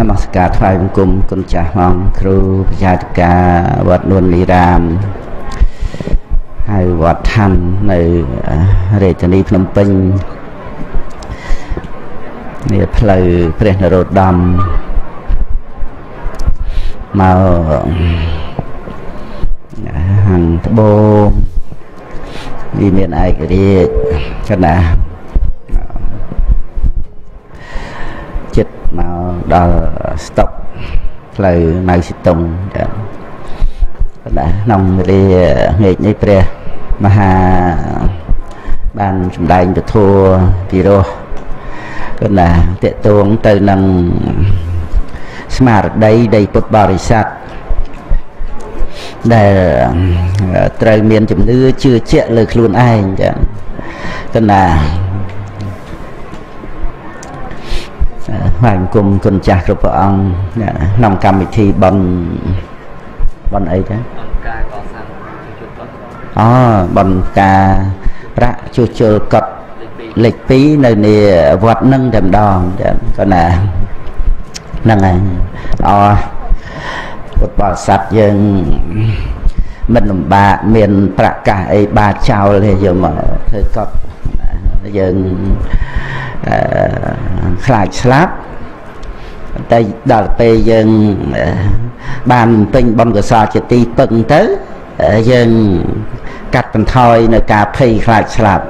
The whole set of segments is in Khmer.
នមស្ការថ្វាយបង្គំគុណចាស់មកគ្រូបញ្ញាតិកាវត្តនួនលីរាមហើយវត្តឋាននៅរាជធានីភ្នំពេញនេះផ្លូវព្រះនរោត្តមមកហាងត្បូងវាមានឯករាជ្យកណ្ចិត្តមកដល់ស្តុកផ្លូវម៉ៅស៊ីតុងចា៎កណ្ដាក្នុងវេលាថ្ងៃនេះព្រះមហាបានសម្ដែងពធពីរោះកណ្ដាតកតួងទៅនឹងស្មារតីនៃពុទ្ធបរិស័ទដែលត្រូវមានជំនឿជឿជាក់លើខ្លួនឯងចាកណ្ដាថ្វាយបង្គំគុណចាស់គ្រប់ព្រះអង្គក្នុងកម្មវិធីបន់បន់អីចាការកសាងជួសជុលកត់អូបន់ការប្រាក់ជួសជុលកត់លេខ2នៅនេះវត្តនឹងតែម្ដងចាកណ្ដាហ្នឹងហើយអពុទ្ធបរិស័ទយើងមិនលំបាកមាន ប្រកាសអីបាចោលទេយកមកធ្វើកត់ យើងអឺខ្លាចស្លាប់តែដល់ពេលយើងបានពេញបុណ្យកុសលជាទីពឹងទៅយើងកាត់បន្ថយនៅការភ័យខ្លាចស្លាប់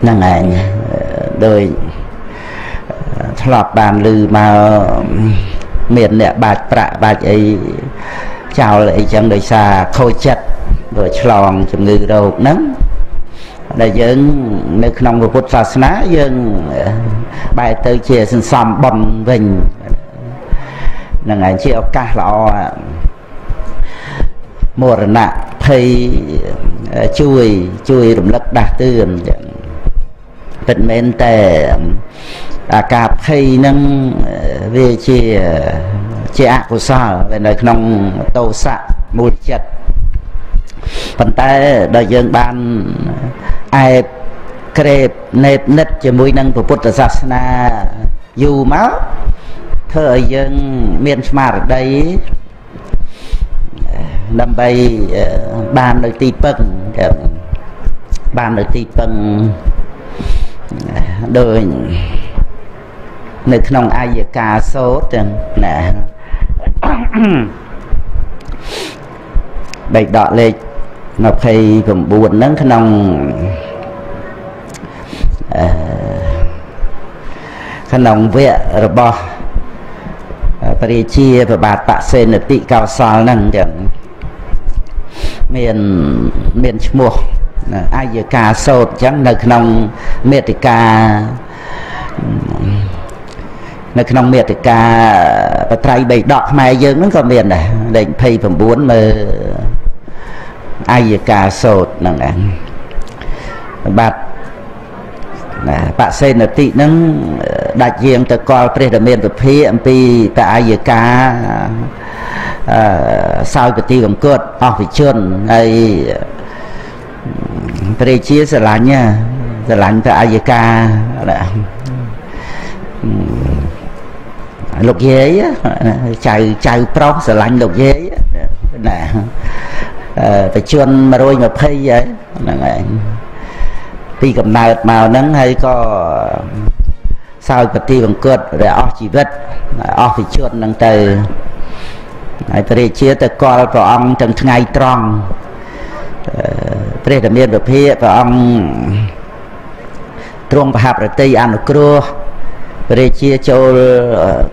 ហ្នឹងឯងដោយធ្លាប់បានឮមកមានអ្នកបាច់ប្រាក់បាច់អីចោលអីចឹងដោយសារខូចចិត្តដោយឆ្លងជំងឺរោគហ្នឹង ដែលយើងនៅក្នុងពុទ្ធសាសនាយើងបែរទៅជាសន្សំបុណ្យវិញហ្នឹងហើយជាឱកាសល្អមរណៈភ័យជួយជួយរំលឹកដាស់តឿនចឹងពិតមែនតែអាការភ័យហ្នឹងវាជាជាអកុសលនៅក្នុងតោសៈមូលចិត្ត ប៉ុន្តែដល់យើងបានអែបក្រេបណេបនិតជាមួយនឹងពុទ្ធសាសនាយូរមកធ្វើឲ្យយើងមានស្មារតីដើម្បីបាននៅទីពឹងបាននៅទីពឹងដោយនៅក្នុងអាយកាសោតទាំងណាបេដកលេខ 29ហ្នឹងក្នុងអឺក្នុងវគ្គរបស់ពរាជាប្របាទបសេនតិកោសលហ្នឹងចឹងមានមានឈ្មោះអាយកាសោតអញ្ចឹងនៅក្នុងមេតិកានៅក្នុងមេតិកាបត្រៃបីដកខ្មែរយើងហ្នឹងក៏មានដែរលេខ29មើល អាយកាសោតហ្នឹងដែរបាទណាបសេនតិហ្នឹងដាច់យាងទៅកលព្រះរាមាវិភាអំពីតអាយកាអឺសោយកទីកំគត់អស់វិជនហើយព្រះជាស្រឡាញ់ស្រឡាញ់តអាយកាលោកយាយចៅចៅប្រុសស្រឡាញ់លោកយាយណា បជន120ហើយហ្នឹងឯងពីកំណើតមកហ្នឹងហើយក៏សោយពតិវង្គតរអស់ជីវិតអស់វិជនហ្នឹងទៅហើយព្រះរាជាទៅកល់ព្រះអង្គទាំងថ្ងៃត្រង់ព្រះរាមាវិភាព្រះអង្គទ្រង់ប្រហាប្រតិអនុគ្រោះព្រះរាជាចូល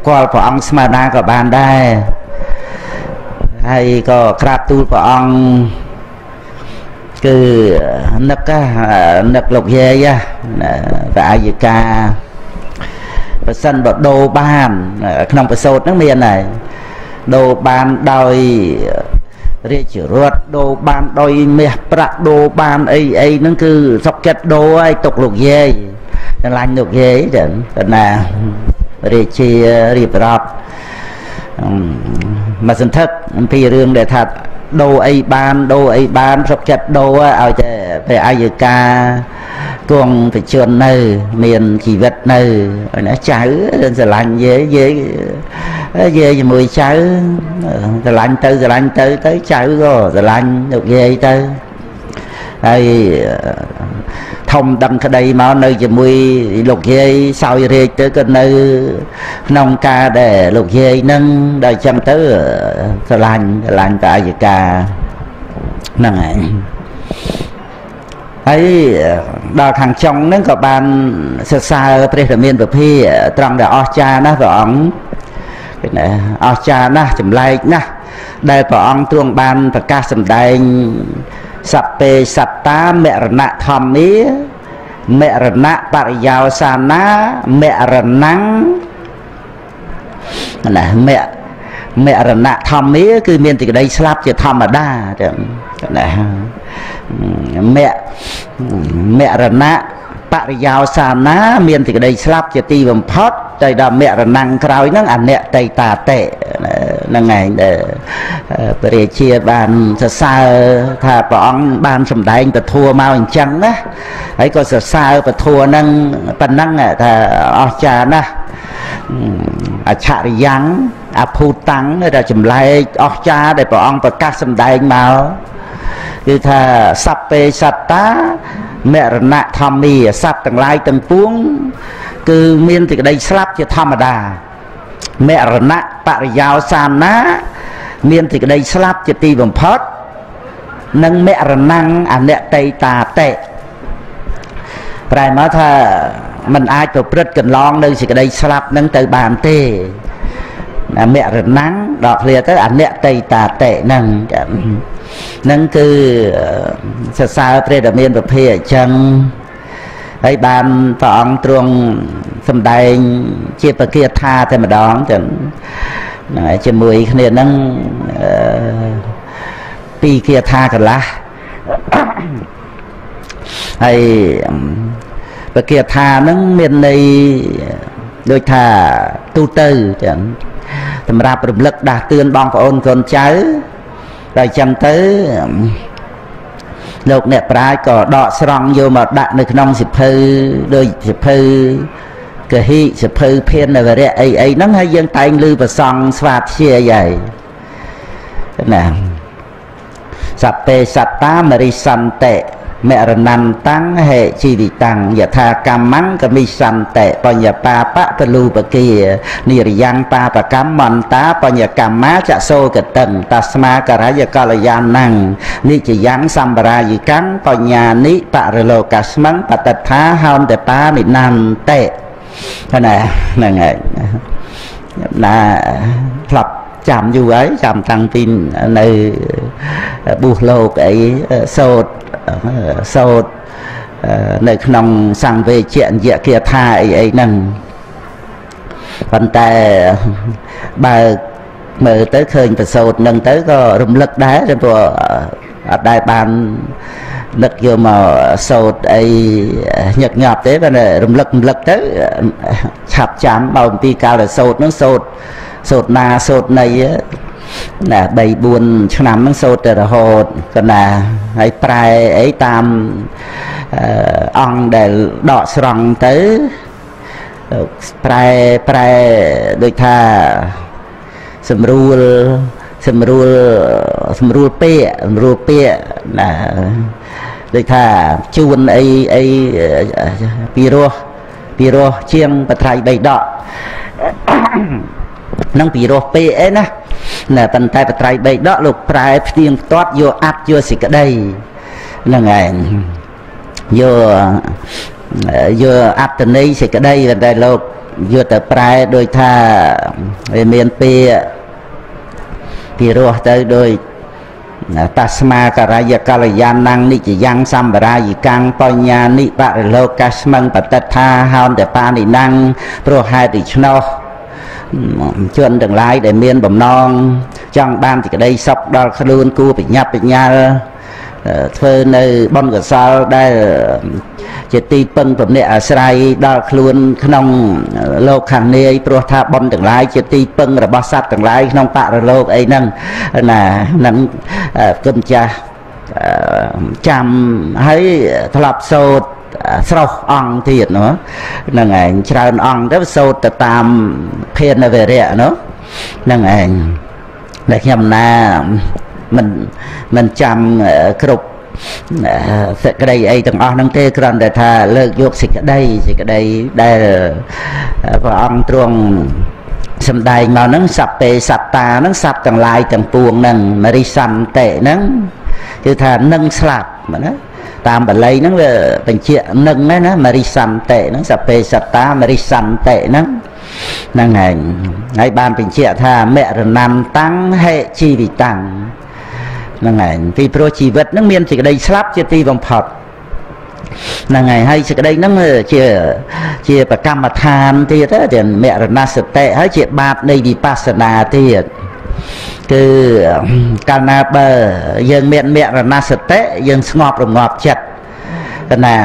កល់ព្រះអង្គស្មារណាក៏បានដែរ ហើយក៏ក្រាបទូលព្រះអង្គគឺនឹកនឹកលោកយាយតែអាយកាប្រសិនបើដូរបាន ក្នុងប្រសូតហ្នឹងមានហើយដូរបានដោយរាជរដ្ឋដូរបានដោយមាសប្រាក់ដូរបានអីអីហ្នឹងគឺសុកចិត្តដូរហើយទុកលោកយាយឆ្លាញ់លោកយាយចឹងកណារាជារៀបរាប់ មកសន្ធឹកអំពីរឿងដែលថាដូរអីបានដូរអីបានសុកចិត្តដូរឲ្យតែព្រះអាយកាគង់បជននៅ មានជីវិតនៅណាចៅស្រឡាញ់យាយយាយយាយជាមួយចៅស្រឡាញ់ទៅស្រឡាញ់ទៅទៅចៅក៏ស្រឡាញ់លោកយាយទៅហើយ ធំដឹងក្តីមកនៅជាមួយលោកយាយសោយរាជទៅក៏នៅក្នុងការដែលលោកយាយនឹងដល់ចឹងទៅស្រឡាញ់ស្រឡាញ់តអាយកាហ្នឹងហើយហើយដល់ខាងចុងហ្នឹងក៏បានសរសើរព្រះរាមាប្រភាត្រង់ដែលអស្ចារ្យណាស់ព្រះអង្គអស្ចារ្យណាស់ចម្លែកណាស់ដែលព្រះអង្គទ្រង់បានប្រកាសសម្ដែងស ពេសត្តាមរណៈធម្មាមរណៈបរិយោសានាមរណੰណាមមរណៈធម្មាគឺមានទីក្តីស្លាប់ជាធម្មតាចឹងណាមមរណៈបរិយោសានាមានទីក្តីស្លាប់ជាទីបំផុត ទៅដល់មរណੰក្រោយហ្នឹងអនតេតាតេហ្នឹងឯងដែលព្រះរាជាបានសរសើរថាព្រះអង្គបានសម្ដែងពធัวមកអញ្ចឹងណាហើយក៏សរសើរពធัวហ្នឹងប៉ុណ្ណឹងថាអស្ចារ្យណាស់អច្ឆរិយ៉ាងអភូតាំងដែលចម្លែកអស្ចារ្យដែលព្រះអង្គប្រកាសសម្ដែងមកគឺថាសัพពេសត្តាមរណៈធម្មីសត្វទាំងឡាយទាំងពួង គឺមានសេចក្តីស្លាប់ជាធម្មតាមរណៈបរិយោសាមណា មានសេចក្តីស្លាប់ជាទីបំផុតនិងមរណੰអនតេតាតេប្រែមកថាมันអាចប្រព្រឹត្តកន្លងនៅសេចក្តីស្លាប់នឹងទៅបានទេមរណੰដល់ឃ្លាទៅអនតេតាតេហ្នឹងហ្នឹងគឺសរសើរព្រះរាមានប្រភេទអញ្ចឹង ហើយបានព្រះអង្គទ្រង់សម្ដែងជាបគាថាតែម្ដងចឹងជាមួយគ្នានឹងពីគាថាកន្លះហើយបគាថានឹងមានន័យដូចថាទូទៅចឹងសម្រាប់រំលឹកដាស់តឿនបងប្អូនកូនចៅដល់ចឹងទៅ លោកអ្នកប្រាជ្ញក៏ដកស្រង់យកមកដាក់នៅក្នុងសិភៅដូចសិភៅកហិសិភៅភានវរៈអីអីហ្នឹងហើយយើងតែងឮប្រសងស្វាធ្យាយហើយណាសពេសត្តាមរិសន្តិ មរណន្តੰហេជីវិតੰយថាកម្មੰកមិសន្តិបញ្ញបាបពលូបគានិរិយ៉ាងបាបកម្មន្តាបញ្ញកម្មាចសោកតិនតស្មាករយកលយានੰនិច្ចយ៉ាងសម្បរាយិកੰបញ្ញានិបរលោកស្មੰបតថាហោនតតានិនន្តិណាហ្នឹងហើយណាផ្លាប់ចាំយូរហើយចាំតាំងពីនៅបុស្សលោកអីសោត សោតនៅក្នុងសង្វេជញ្ញគាថាអីអីហ្នឹងប៉ុន្តែបើមើលទៅឃើញប្រសូតនឹងទៅក៏រំលឹកដែរព្រោះអត់ដែលបាននឹកយកមកសោតអីញឹកញាប់ទេបើរំលឹករំលឹកទៅឆាប់ចាំបើអំពីកាលដែលសោតនឹងសោតសូត្រណាសូត្រណី ណា3 4ឆ្នាំហ្នឹងសូត្រទៅរហូតកណាហើយប្រែអីតាមអង្គដែលដកស្រង់ទៅប្រែប្រែដូចថាសម្រួលសម្រួលសម្រួលពាក្យសម្រួលពាក្យណាដូចថាជួនអីអីពីរោះពីរោះជាងបត្រៃបីដក នឹងពីរោះពេកអីណាណាប៉ុន្តែបត្រៃបេកដកលោកប្រែផ្ទៀងផ្ទាត់យកអាប់យកសេចក្តីហ្នឹងឯងយកយកអត្តន័យសេចក្តីតែលោកយកទៅប្រែដោយថាវាមានពាក្យពីរោះទៅដោយតស្មាករយកលយានងនិច្ចយ៉ាងសម្បរាយិកាំងបញ្ញានិបរិលោកស្មឹងបតិថាហោនតបានិណੰព្រោះហេតុដូច្នោះ ជនទាំងឡាយដែលមានបំណងចង់បានសេចក្តីសុខដល់ខ្លួនគួរបញ្ញាប់បញ្ញាលធ្វើនៅបុណ្យកុសលដែលជាទីពឹងពំនាក់អាស្រ័យដល់ខ្លួនក្នុងលោកខាងនាយព្រោះថាបុណ្យទាំងឡាយជាទីពឹងរបស់សត្វទាំងឡាយក្នុងបរិលោកអីហ្នឹងណាហ្នឹងគុណចាស់ចាំហើយធ្លាប់សោត ស្រុសអង្គទៀតនោះហ្នឹងឯងច្រើនអង្គទៅសោតទៅតាមភានវរៈនោះហ្នឹងឯងដែលខ្ញុំណាមិនមិនចាំគ្រប់សេចក្តីអីទាំងអស់ហ្នឹងទេគ្រាន់តែថាលើកយកសេចក្តីសេចក្តីដែលព្រះអង្គទ្រង់សំដែងមកហ្នឹងសัพពេសត្តាហ្នឹងសត្វទាំងឡាយទាំងពួងហ្នឹងមរិសន្តិហ្នឹងគឺថានឹងស្លាប់ណា តាមបល័យហ្នឹងវាបញ្ជាក់នឹងណាមរិសន្តិហ្នឹងសពេសត្តាមរិសន្តិហ្នឹងហ្នឹងហើយហើយបានបញ្ជាក់ថាមរណំតាំងហេជីវិតាំងហ្នឹងហើយពីព្រោះជីវិតហ្នឹងមានសេចក្តីស្លាប់ជាទីបំផុតហ្នឹងហើយហើយសេចក្តីហ្នឹងជាជាប្រកម្មដ្ឋានទៀតទៅមរណសតិហើយជាបាបនៃវិបស្សនាទៀត គឺកាលណាបើយើងមានមរណសតិយើងស្ងប់រងាប់ចិត្តណា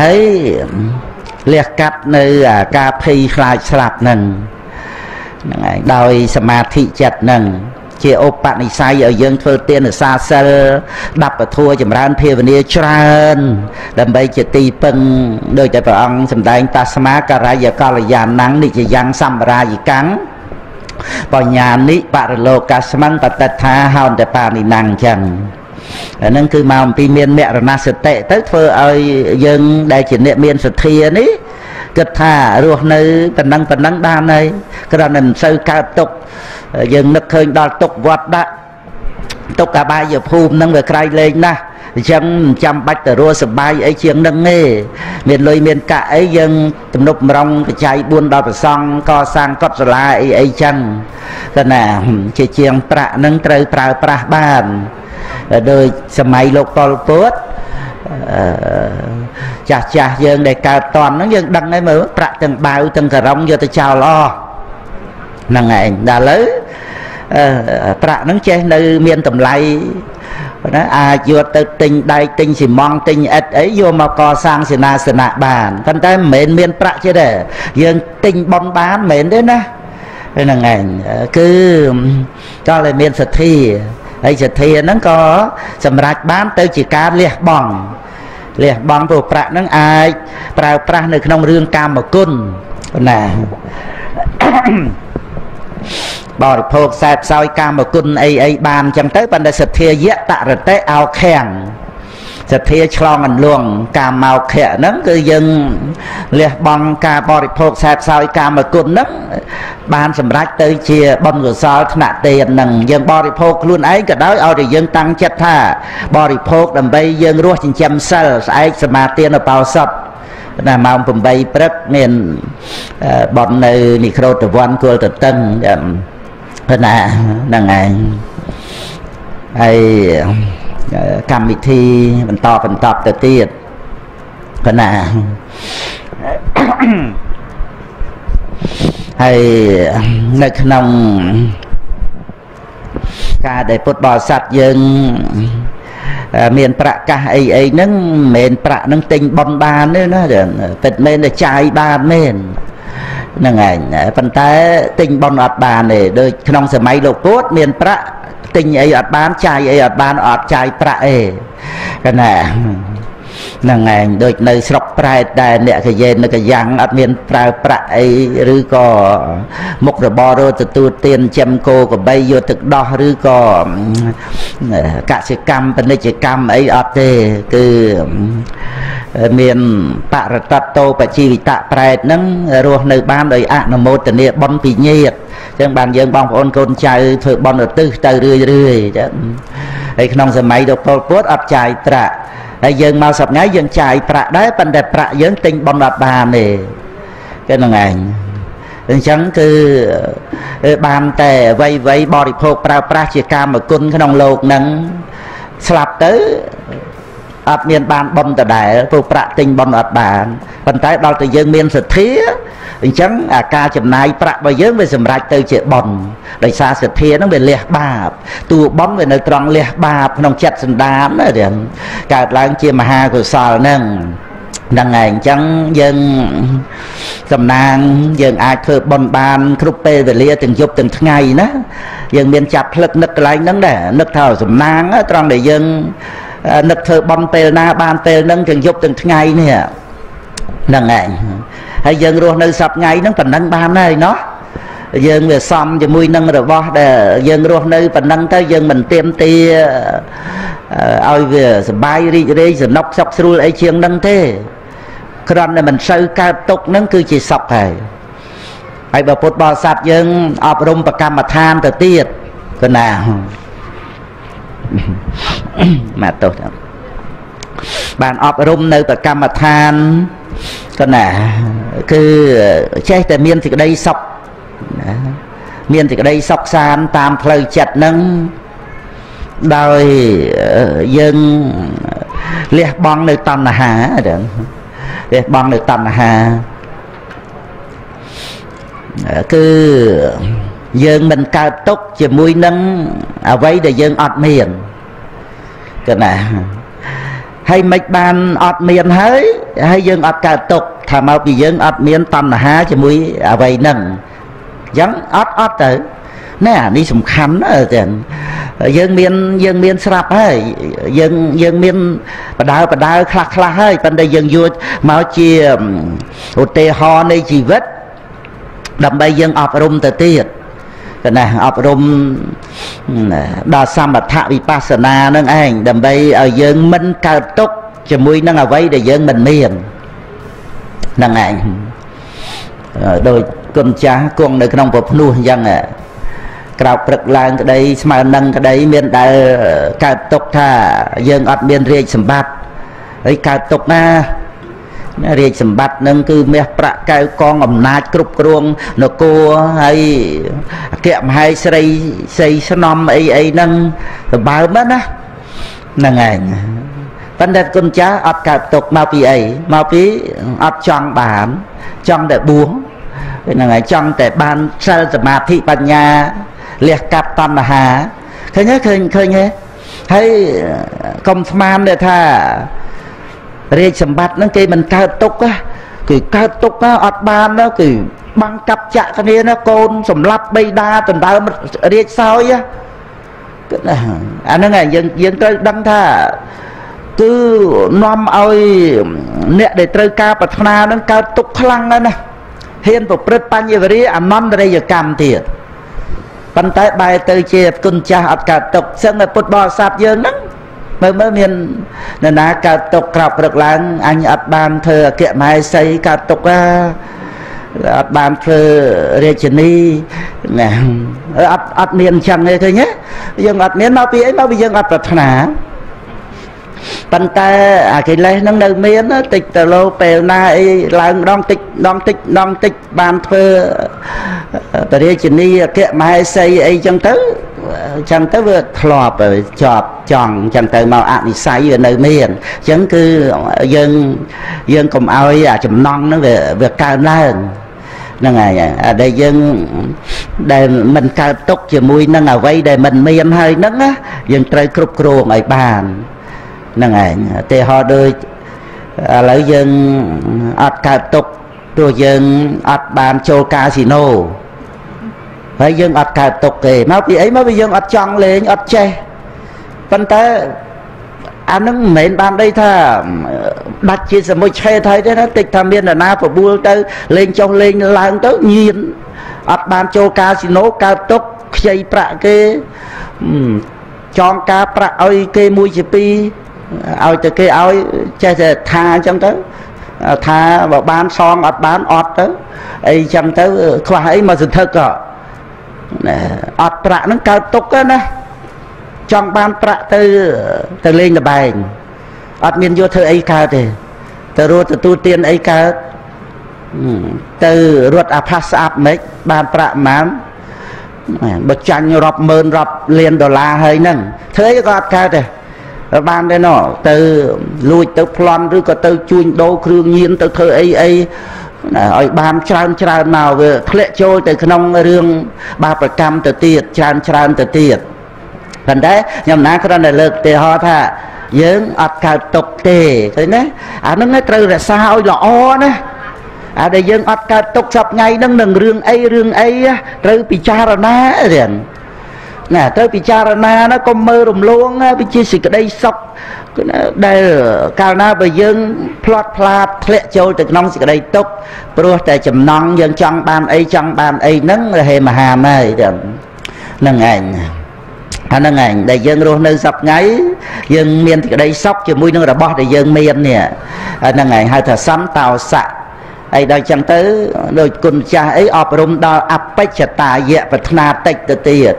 ហើយលះកាត់នៅការភ័យខ្លាចស្លាប់ហ្នឹងហ្នឹងហើយដោយសមាធិចិត្តហ្នឹងជាឧបនិស្ស័យឲ្យយើងធ្វើទានសាសិលដាប់ពធัวចម្រើនភាវនាច្រើន ដើម្បីជាទីពឹងដោយតែព្រះអង្គសម្ដែងតាស្មាការាយកល្យាណੰនិច្ចយ៉ាងសម្រាយិកាំង បញ្ញានិបរលោកស្មੰបតិដ្ឋាហោនតបានិណੰអញ្ចឹងអាហ្នឹងគឺមកអំពីមានមរណសតិទៅធ្វើឲ្យយើងដែលជាអ្នកមានសទ្ធានេះគិតថារស់នៅប៉ុណ្ណឹងប៉ុណ្ណឹងបានហើយគ្រាន់តែមិនសូវកើតទុកយើងនឹកឃើញដល់ទុកវត្តដាក់ ទុកអបាយភូមិហ្នឹងវាក្រៃលែងណាស់អញ្ចឹងមិនចាំបាច់ទៅរស់សបាយអីជាងនឹងទេមានលុយមានកាក់អីយើងទំនប់ម្រងបច្ច័យ4ដល់ប្រសង់កសាងកុដិសាលាអីអីចឹងតែណាជាជាងប្រាក់នឹងត្រូវប្រើប្រាស់បានដោយសម័យលោកប៉ុលពតចាស់ចាស់យើងដែលកើតតន់ហ្នឹងយើងដឹងហើយមើលប្រាក់ទាំងបាវទាំងការុងយកទៅចោលអស់ហ្នឹងឯងដល់ឥឡូវ ប្រាក់ហ្នឹងចេះនៅមានតម្លៃណាអាចយកទៅទិញដែកទិញស៊ីម៉ង់ទិញអិតអីយកមកកសាងសេនាសនៈបានប៉ុន្តែមិនមែនមានប្រាក់ទេដែរយើងទិញបនបានមិនមែនទេណាហ្នឹងឯងគឺតើឲ្យមានសទ្ធាហើយសទ្ធាហ្នឹងក៏សម្រេចបានទៅជាការលះបង់លះបង់ព្រោះប្រាក់ហ្នឹងអាចប្រើប្រាស់នៅក្នុងរឿងកាមគុណណា បរិភោគសែបសោយកាមគុណអីអីបានអញ្ចឹងទៅប៉ុន្តែសទ្ធាយៈតរតិអោខាំងសទ្ធាឆ្លងអន្លងកាមោខៈហ្នឹងគឺយើងលះបង់ការបរិភោគសែបសោយកាមគុណហ្នឹងបានសម្រេចទៅជាបុណ្យកុសលថ្នាក់ទេហ្នឹងយើងបរិភោគខ្លួនឯងក៏ដោយឲ្យតែយើងតាំងចិត្តថា បរិភោគដើម្បីយើងរស់ចិញ្ចឹមសិលស្អែកសមាទានបោសុទ្ធណាម៉ោង8ព្រឹកមានបន់នៅនិក្រូតវ័នគល់តតឹង ណាហ្នឹងឯងហើយកម្មវិធីបន្តបន្តទៅទៀតកណាហើយនៅក្នុងការដែលពុទ្ធបរិស័ទយើងមានប្រកាសអីអីហ្នឹងមិនមែនប្រាក់ហ្នឹងទិញបនបានទេណាពិតមែនតែចាយបានមែន ហ្នឹងឯងប៉ុន្តែទិញបនអត់បានទេដូចក្នុងសម័យលោកពុទ្ធមានប្រាក់ទិញអីអត់បានចាយអីអត់បានអត់ចាយប្រាក់ទេកណា ហ្នឹងឯងដូចនៅស្រុកប្រែតដែលអ្នកកយេននៅកយ៉ាងអត់មានប្រើប្រាក់អីឬក៏មុខរបររទទួលទានចិមគោកបីយកទឹកដោះឬក៏កសិកម្មពាណិជ្ជកម្មអីអត់ទេគឺមានបរតតោបជីវិតៈប្រែតហ្នឹងរស់នៅបានដោយអនុមោទនាបុណ្យពីញាតចឹងបានយើងបងប្អូនកូនចៅធ្វើបុណ្យឧទ្ទិសទៅរឿយរឿយចឹង ហើយក្នុងសម័យលោកប៉ុលពតអត់ចាយប្រាក់ហើយយើងមកសប្ងៃយើងចាយប្រាក់ដែរប៉ុន្តែប្រាក់យើងទិញបុណ្យអត់បានទេគេនឹងឯងអញ្ចឹងគឺបានតែវ័យវ័យបរិភោគប្រើប្រាស់ជាកាមគុណក្នុងโลกហ្នឹងស្លាប់ទៅអត់មានបានបុណ្យដដែលព្រោះប្រាក់ទិញបុណ្យអត់បានប៉ុន្តែដល់តែយើងមានសទ្ធា អញ្ចឹងអាការចំណាយប្រាក់របស់យើងវាសម្រេចទៅជាបុណ្យដោយសារសទ្ធាហ្នឹងវាលះបាបតួបុណ្យវានៅត្រង់លះបាបក្នុងចិត្តសន្តានណារៀងកើតឡើងជាមហាកុសលហ្នឹងហ្នឹងហើយអញ្ចឹងយើងសំណាងយើងអាចធ្វើបុណ្យបាន គ្រប់ពេលវេលាទាំងយប់ទាំងថ្ងៃណាយើងមានចាប់ផ្លឹកនឹកកន្លែងហ្នឹងដែរនឹកថាសំណាងត្រង់ដែលយើងនឹកធ្វើបន់ពេលណាបានពេលហ្នឹងទាំងយប់ទាំងថ្ងៃនេះហ្នឹងឯង ហើយយើងរស់នៅសប្ថ្ងៃហ្នឹងប៉ុណ្ណឹងបានហើយណោះយើងវាសំជាមួយនឹងរបស់ដែលយើងរស់នៅប៉ុណ្ណឹងទៅយើងមិនទៀមទាឲ្យវាសบายរីករាយសនុកសុខស្រួលអីជាងហ្នឹងទេគ្រាន់តែមិនសូវកើតទុកហ្នឹងគឺជាសុខហើយហើយបើពុទ្ធបរិស័ទយើងអប់រំប្រកម្មដ្ឋានទៅទៀតគណាមកទោសបានអប់រំនៅប្រកម្មដ្ឋាន កណាគឺចេះតែមានសេចក្តីសុខណាមានសេចក្តីសុខសានតាមផ្លូវចិត្តនឹងដោយយើងលះបង់នៅតណ្ហាលះបង់នៅតណ្ហាគឺយើងមិនកើតទុកជាមួយនឹងអ្វីដែលយើងអត់មានកណាហើយមិនបានអត់មានហើយ ហើយយើងអត់កើតទុកថាមកពីយើងអត់មានតណ្ហាជាមួយអ្វីហ្នឹងអញ្ចឹងអត់អត់ទៅណែអានេះសំខាន់ណាស់ចឹងយើងមានយើងមានស្រាប់ហើយយើងយើងមានបដើបដើខ្លះខ្លះហើយប៉ុន្តែយើងយកមកជាឧទាហរណ៍នៃជីវិតដើម្បីយើងអប់រំទៅទៀតកណាអប់រំដល់សមថវិបស្សនានឹងឯងដើម្បីឲ្យយើងមិនកើតទុក ជាមួយនឹងអ្វីដែលយើងមិនមានហ្នឹងឯងដោយគុណចាស់គង់នៅក្នុងប្រភ្នោះអញ្ចឹងក្រោកព្រឹកឡើងក្តីស្មើនឹងក្តីមានដែលកើតទុកថាយើងអត់មានរាជសម្បត្តិហើយកើតទុកណារាជសម្បត្តិនឹងគឺមាសប្រាក់កែវកងអំណាចគ្រប់គ្រងនគរហើយអគ្គមហេសីសីស្នំអីអីហ្នឹងសម្បើមណាហ្នឹងឯង ប៉ុន្តែគុណចាស់អត់កើតទុកមកពីអីមកពីអត់ចង់បានចង់តែបួសហ្នឹងហើយចង់តែបានសិលសមាធិបញ្ញាលះកាត់តណ្ហាឃើញទេឃើញឃើញទេហើយកុំស្មានដែលថារាជសម្បត្តិហ្នឹងគេមិនកើតទុកគឺកើតទុកអត់បានគឺបាំងកាប់ចាក់គ្នាណាកូនសម្លាប់បៃតាដណ្ដើមរាជសោយគឺណាអាហ្នឹងយើងយើងត្រូវដឹងថា គឺនាំឲ្យអ្នកដែលត្រូវការប្រាថ្នានឹងកើតទុកខ្លាំងណាស់ណាហ៊ានប្រព្រឹត្តបញ្ញវរិយអនន្តរិយកម្មទៀតប៉ុន្តែបែរទៅជាគុណចាស់អត់កើតទុកសឹងតែពុទ្ធបរិស័ទយើងហ្នឹងមើលមើលមាននរណាកើតទុកក្រោកព្រឹកឡើងអញអត់បានធ្វើអគ្គមហេសីកើតទុកណាអត់បានធ្វើរាជនីណាអត់អត់មានអញ្ចឹងទេឃើញទេយើងអត់មានមកពីអីមកពីយើងអត់ប្រាថ្នា ប៉ុន្តែអាកិលេសហ្នឹងនៅមានតិចទៅលោពេលណាអីឡើងដងតិចដងតិចដងតិចបានធ្វើបរិយានីអគ្គមហេសីអីចឹងទៅចឹងទៅវាធ្លាប់ជាប់ចង់ចឹងទៅមកអនិស័យវានៅមានចឹងគឺយើងយើងកុំឲ្យអាចំណងហ្នឹងវាវាកើនឡើងហ្នឹងហើយដែលយើងដែលមិនកើតទុកជាមួយនឹងអ្វីដែលមិនមានហើយហ្នឹងណាយើងត្រូវគ្រប់គ្រងឲ្យបាន ហ្នឹងឯងឧទាហរណ៍ដូចឥឡូវយើងអត់កើតទុកទោះយើងអត់បានចូលកាស៊ីណូហើយយើងអត់កើតទុកទេមកពីអីមកពីយើងអត់ចង់លេងអត់ចេះប៉ុន្តែអានឹងមិនមែនបានដីថាដាច់ជាសមុជឆេថៃទេណាតិចថាមាននរណាបបួលទៅលេងចុះលេងឡើងទៅញៀនអត់បានចូលកាស៊ីណូកើតទុកខ្ចីប្រាក់គេចងការប្រាក់ឲ្យគេមួយជាពីរ ឲ្យទៅគេឲ្យចេះតែថាអញ្ចឹងទៅថាបើបានសងអត់បានអត់ទៅអីអញ្ចឹងទៅខ្វះអីមកសន្ធឹកក៏អត់ប្រាក់ហ្នឹងកើតទុកណាចង់បានប្រាក់ទៅទៅលេងលបែងអត់មានយកធ្វើអីកើតទេទៅរត់ទទួលទានអីកើតទៅរត់អាផាសស្អាប់មិនបានប្រាក់ប៉ុន្មានបើចាញ់រាប់ម៉ឺនរាប់លានដុល្លារហើយហ្នឹងធ្វើអីក៏អត់កើតដែរ បានទេណោះទៅលួចទៅប្លន់ឬក៏ទៅជួញដូរគ្រឿងញៀនទៅធ្វើអីអីឲ្យបានច្រើនច្រើនមកវាធ្លាក់ចូលទៅក្នុងរឿងបាបកម្មទៅទៀតច្រើនច្រើនទៅទៀតប៉ុន្តែខ្ញុំណាគ្រាន់តែលើកឧទាហរណ៍ថាយើងអត់កើតទុកទេឃើញទេអានឹងត្រូវរក្សាឲ្យល្អណាអាដែលយើងអត់កើតទុកសប្ថ្ងៃហ្នឹងនឹងរឿងអីរឿងអីត្រូវពិចារណារៀន ណាត្រូវពិចារណាណាកុំមើលរំលងវាជាសេចក្តីសុខដែលកាលណាបើយើងផ្្លាត់ផ្លាតធ្លាក់ចូលទៅក្នុងសេចក្តីទុក្ខព្រោះតែចំណង់យើងចង់បានអីចង់បានអីហ្នឹងរហេមហាមហើយហ្នឹងឯងអាហ្នឹងឯងដែលយើងរស់នៅសប្ថ្ងៃយើងមានសេចក្តីសុខជាមួយនឹងរបស់ដែលយើងមាននេះហ្នឹងឯងហៅថាសន្តោសៈអីដល់ចឹងទៅដូចគុណចាស់អីអប់រំដល់អបិច្ចតាយៈប្រាថ្នាតិចទៅទៀត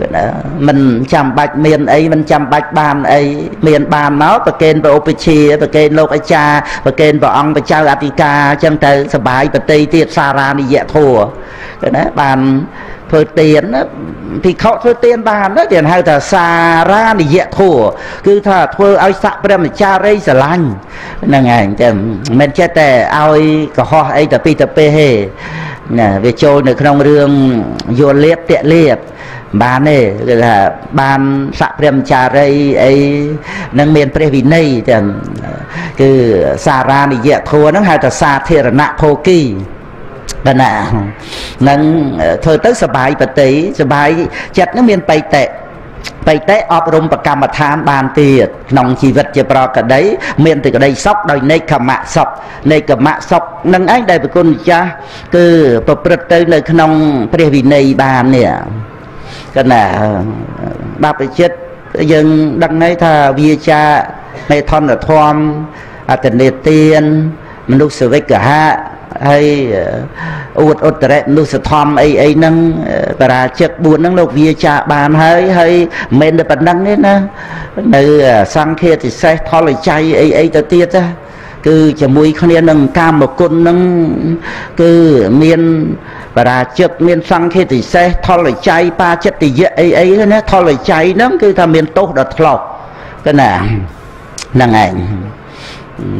គឺណាមិនចាំបាច់មានអីមិនចាំបាច់បានអីមានបានមកប្រកេនព្រះឧបជាប្រកេនលោកអាចារ្យប្រកេនព្រះអង្គបច្ចៅអធិការអញ្ចឹងទៅសបាយបតីទៀតសារានិយធัวគឺណាបានធ្វើទៀនភិក្ខុធ្វើទៀនបានគេហៅថាសារានិយធัวគឺថាធ្វើឲ្យស័កព្រះម្ចារីស្រឡាញ់ហ្នឹងឯងតែមិនមែនចេះតែឲ្យកុហកអីតែពីតែពេលទេណាវាចូលនៅក្នុងរឿងយល់លៀបតាក់លៀប បានទេគឺថាបានស័កព្រះមចារីអីនឹងមានព្រះវិន័យទាំងគឺសារានិយធัวហ្នឹងហៅថាសាធារណៈភោគីបណ្ណានឹងធ្វើទៅសបាយបតីសបាយចិត្តនឹងមានបៃតៈបៃតេអប់រំប្រកម្មដ្ឋានបានទៀតក្នុងជីវិតជាប្រកដីមានតែក្តីសុខដោយនេកមៈសុខនេកមៈសុខនឹងឯងដែលប្រគុណម្ចាស់គឺប្រព្រឹត្តទៅនៅក្នុងព្រះវិន័យបាននេះ កណាបាបចិត្តយើងដឹងហើយថាវាចាមេធនធមអតនេទានមនុស្សវិកហៈហើយអួតឧត្តរមនុស្សធម៌អីអីហ្នឹងបរាជិក4ហ្នឹងលោកវាចាបានហើយហើយមិនតែប៉ុណ្្នឹងទេណានៅសង្ឃាតិសេសថលច័យអីអីទៅទៀតណាគឺជាមួយគ្នានឹងកាមគុណហ្នឹងគឺមាន បរាជិកមានសង្ឃាតិសេសថលច័យបាចិត្តយៈអីអីណាថលច័យហ្នឹងគឺថាមានទោសដល់ធ្លោកកណាហ្នឹងឯង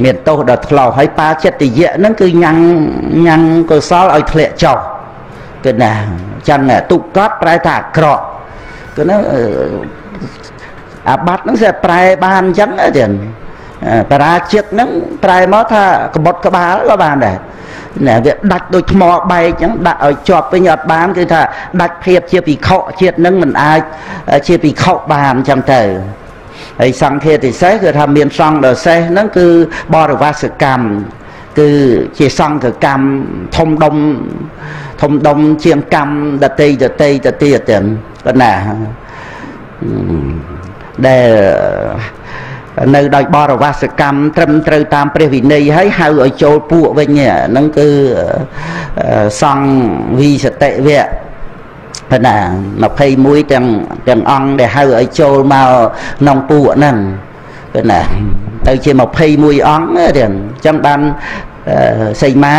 មានទោសដល់ធ្លោហើយបាចិត្តយៈហ្នឹងគឺញ៉ាំងញ៉ាំងកុសលឲ្យធ្លាក់ចុះគឺណាចឹងទុកតប្រែថាអាក្រក់គឺណាអាបត្តិហ្នឹង sẽ ប្រែបានអញ្ចឹងទៀតបរាជិកហ្នឹងប្រែមកថាក្បត់ក្បាលក៏បានដែរ ណាវាដាច់ដូចថ្មបែកអញ្ចឹងដាក់ឲ្យជាប់វិញអត់បានគឺថាដាច់ភាពជាពិខុជាតិនឹងមិនអាចជាពិខុបានអញ្ចឹងទៅហើយសង្ឃាតិសេសគឺថាមានសង្ឃដសេសហ្នឹងគឺបរិវាសកម្មគឺជាសង្ឃកម្មធំដុំធំដុំជាងកម្មដតីដតីទៅទៀតទាំងប៉ុណ្ណាដែល នៅដោយបរិវាសកម្មត្រឹមត្រូវតាមព្រះវិន័យហើយហៅឲ្យចូលពួកវិញហ្នឹងគឺសង្ឃវិសតិវៈប៉ុន្តែ21ទាំងទាំងអង្គដែលហៅឲ្យចូលមកក្នុងពួកហ្នឹងប៉ុន្តែទៅជា21អង្គទៀតអញ្ចឹងបានសីមា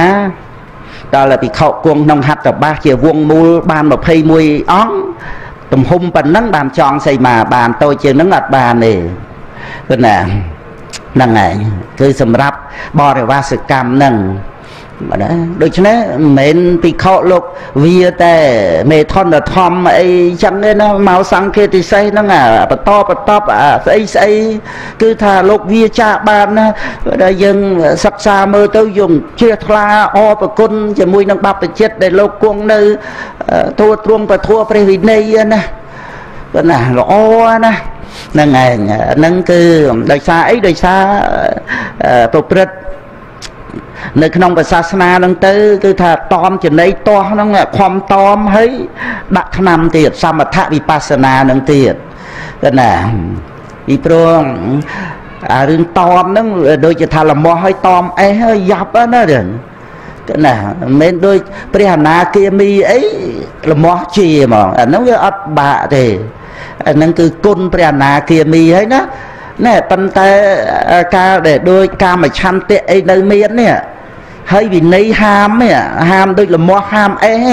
ដល់ភិក្ខុគង់ក្នុងហត្ថបាសជាវងមូលបាន21អង្គទំហំប៉ុណ្ណឹងបានចងសីមាបានតូចជាងហ្នឹងអត់បានទេ គឺណាហ្នឹងឯងគឺសម្រាប់បរិវាសកម្មហ្នឹងបាទដូច្នេះមិនមែនពិខុលោកវាតែមេធនធម្មអីចឹងទេណាមកសង្ឃេតិសេសហ្នឹងអាបន្តបន្តស្អីស្អីគឺថាលោកវាចាបានណាដែលយើងសិក្សាមើលទៅយើងជ្រះថ្លាអរប្រគុណជាមួយនឹងបព្វជិតដែលលោកគង់នៅទូទ្រង់ពធព្រះវិន័យណាគាត់ណាល្អណា ហ្នឹងឯងហ្នឹងគឺដោយសារអីដោយសារប្រព្រឹត្តនៅក្នុងសាសនាហ្នឹងទៅគឺថាតอมចំណៃតោះហ្នឹងខំតอมហើយដាក់ឆ្នាំទៀតសមថវិបស្សនាហ្នឹងទៀតគឺណាពីព្រោះអារឿងតอมហ្នឹងដូចជាថាលមោះហើយតอมអេះហើយយ៉ាប់ណារឿងគឺណាមិនមែនដូចព្រះអនាគាមីអីលមោះជាហ្មងអាហ្នឹងវាអត់បាក់ទេ អាហ្នឹងគឺគុណព្រះអនាគាមីហើយណាណែប៉ុន្តែការដែលដូចកាមឆន្ទៈអីនៅមាននេះហើយវិន័យហាមនេះហាមដូចលមាស់ហាមអេះ